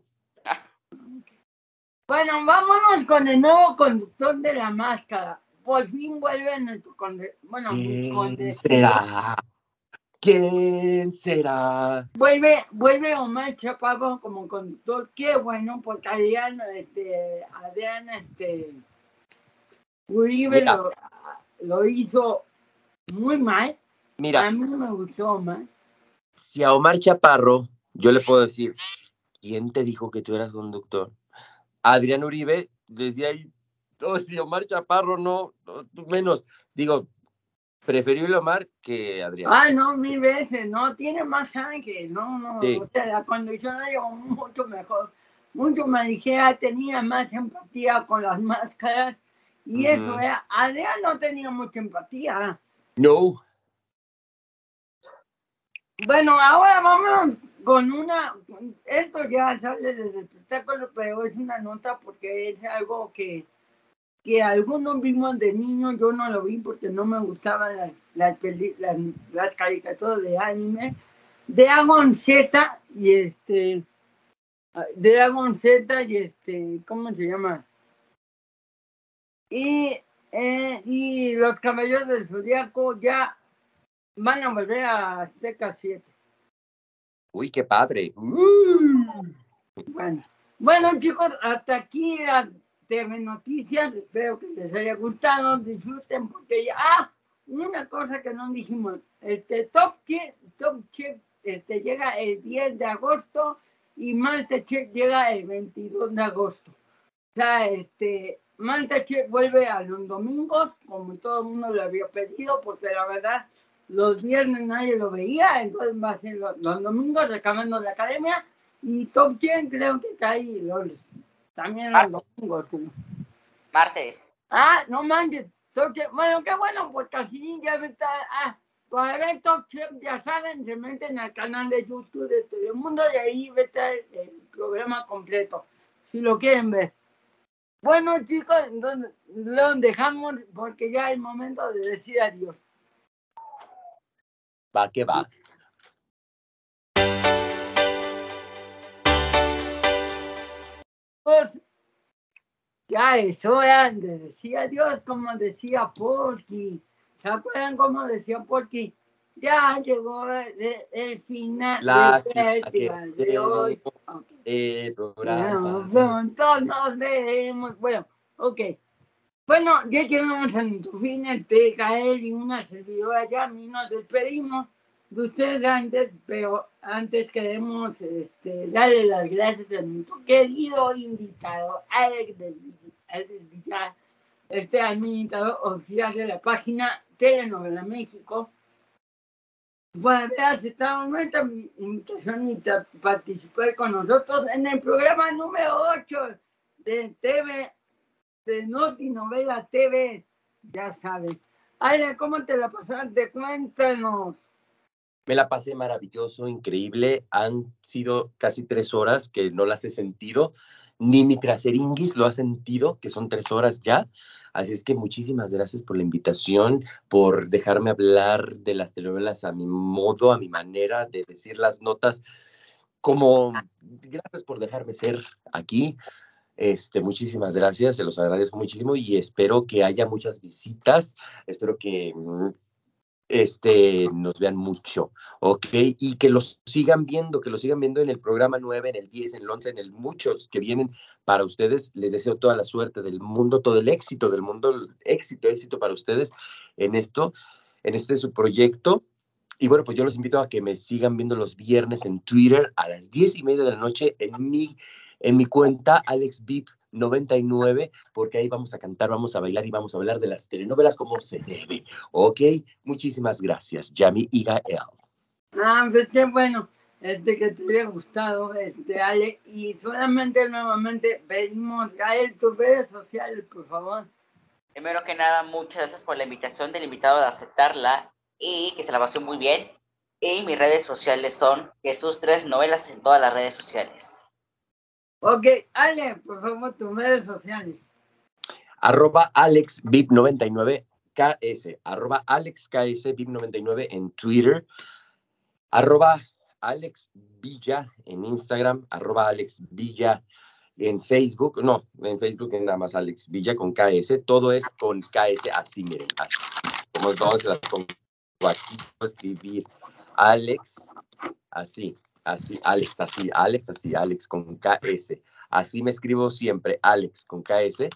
Bueno, vámonos con el nuevo conductor de la máscara. Por fin vuelve nuestro conde, bueno,
¿Quién
conde-
será? ¿Quién será?
Vuelve, vuelve Omar Chaparro como conductor, qué bueno, porque Adrián, este, Adrián, este, Uribe lo, lo hizo muy mal. A
Mira,
mí no me gustó Omar.
si a Omar Chaparro yo le puedo decir, ¿quién te dijo que tú eras conductor? Adrián Uribe, decía ahí, oh, si Omar Chaparro no, menos, digo, preferible Omar que Adrián.
Ah, no, mil veces, no, tiene más ángel, no, no, o sea, la condición era mucho mejor, mucho más ligera, tenía más empatía con las máscaras, y eso era, Adrián no tenía mucha empatía.
No.
Bueno, ahora vamos con una, esto ya sale del espectáculo, pero es una nota porque es algo que, que algunos vimos de niño, yo no lo vi porque no me gustaban las, las, las, caricaturas de anime, Dragon Z y este, Dragon Z y este, ¿cómo se llama? Y, eh, y los caballeros del zodiaco ya van a volver a Azteca 7.
Uy, qué padre.
Bueno, bueno, chicos, hasta aquí la TV Noticias. Espero que les haya gustado. Disfruten porque ya. Ah, una cosa que no dijimos. Este Top Chef, Top Chef este, llega el 10 de agosto y Chef llega el 22 de agosto. O sea, este, Chef vuelve a los domingos, como todo el mundo lo había pedido, porque la verdad los viernes nadie lo veía, entonces va a ser los, domingos recabando la academia y Top 100 creo que está ahí los, también los domingos.
Martes.
Ah, no manches, Top 100. Bueno, qué bueno, porque así ya está. Ah, para ver Top 100, ya saben, se meten al canal de YouTube de Telemundo y ahí estar el programa completo, si lo quieren ver. Bueno, chicos, entonces lo dejamos porque ya es momento de decir adiós.
Va que va.
Ya es hora de decir adiós, como decía Porky. ¿Se acuerdan cómo decía Porky? Ya llegó el, final del de hoy.
El programa.
Pronto nos veremos. Bueno, ok. Bueno, ya llegamos a nuestro fin, el TKL y una servidora ya, y nos despedimos de ustedes antes, pero antes queremos este, darle las gracias a nuestro querido invitado, Alex del Villar, este administrador oficial de la página Telenovela México, por haber aceptado nuestra invitación y participar con nosotros en el programa número 8 de TV de Noti Novela TV, ya saben. Aira, ¿cómo te la pasaste? Cuéntanos.
Me la pasé maravilloso, increíble. Han sido casi tres horas que no las he sentido, ni mi traseringuis lo ha sentido, que son tres horas ya. Así es que muchísimas gracias por la invitación, por dejarme hablar de las telenovelas a mi modo, a mi manera de decir las notas. Como gracias por dejarme ser aquí. Este, muchísimas gracias, se los agradezco muchísimo y espero que haya muchas visitas, espero que mm, este, nos vean mucho, ¿ok? Y que los sigan viendo, que los sigan viendo en el programa 9, en el 10, en el 11, en el muchos que vienen para ustedes. Les deseo toda la suerte del mundo, todo el éxito del mundo, éxito, éxito para ustedes en esto, en este su proyecto. Y bueno, pues yo los invito a que me sigan viendo los viernes en Twitter a las 10 y media de la noche en mi en mi cuenta AlexVip99, porque ahí vamos a cantar, vamos a bailar y vamos a hablar de las telenovelas como se debe. Ok, muchísimas gracias, Yami y Gael.
Ah, pues qué bueno, este, que te haya gustado, este, Ale, y solamente nuevamente pedimos, Gael, tus redes sociales, por favor.
Primero que nada, muchas gracias por la invitación del invitado de aceptarla y que se la pasó muy bien. Y mis redes sociales son Jesús Tres Novelas en todas las redes sociales.
Ok, Ale, por favor, tus redes sociales.
Arroba AlexVip99 KS, arroba AlexKSVip99 en Twitter, arroba Alex Villa en Instagram, arroba Alex Villa en Facebook, no, en Facebook es nada más Alex Villa con KS, todo es con KS así, miren, así, como todos las pongo aquí, escribir Alex, así, así, Alex, así, Alex, así, Alex con KS. Así me escribo siempre, Alex con KS.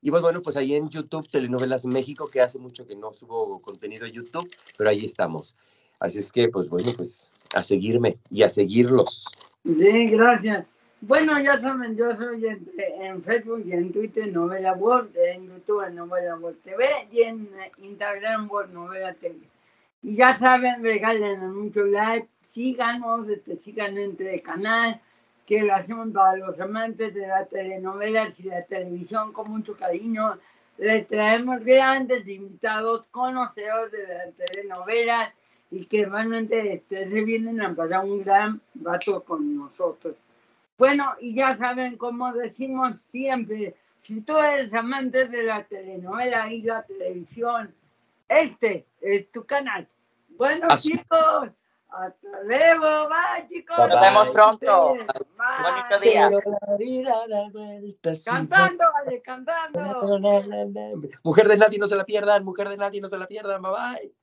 Y pues bueno, pues ahí en YouTube, Telenovelas México, que hace mucho que no subo contenido a YouTube, pero ahí estamos. Así es que, pues bueno, pues a seguirme y a seguirlos.
Sí, gracias. Bueno, ya saben, yo soy en, Facebook y en Twitter Novela World, en YouTube Novela World TV y en Instagram World Novela TV. Y ya saben, regalen mucho like, síganos, este, sigan entre canal, que lo hacemos para los amantes de la telenovela y la televisión con mucho cariño. Les traemos grandes invitados, conocedores de las telenovelas y que realmente este, se vienen a pasar un gran rato con nosotros. Bueno, y ya saben, como decimos siempre, si tú eres amante de la telenovela y la televisión, este es tu canal. Bueno, chicos, hasta luego. Bye, chicos.
Nos vemos pronto. Bonito día.
Cantando, vale, cantando.
Mujer de nadie, no se la pierdan. Mujer de nadie, no se la pierdan. Bye bye.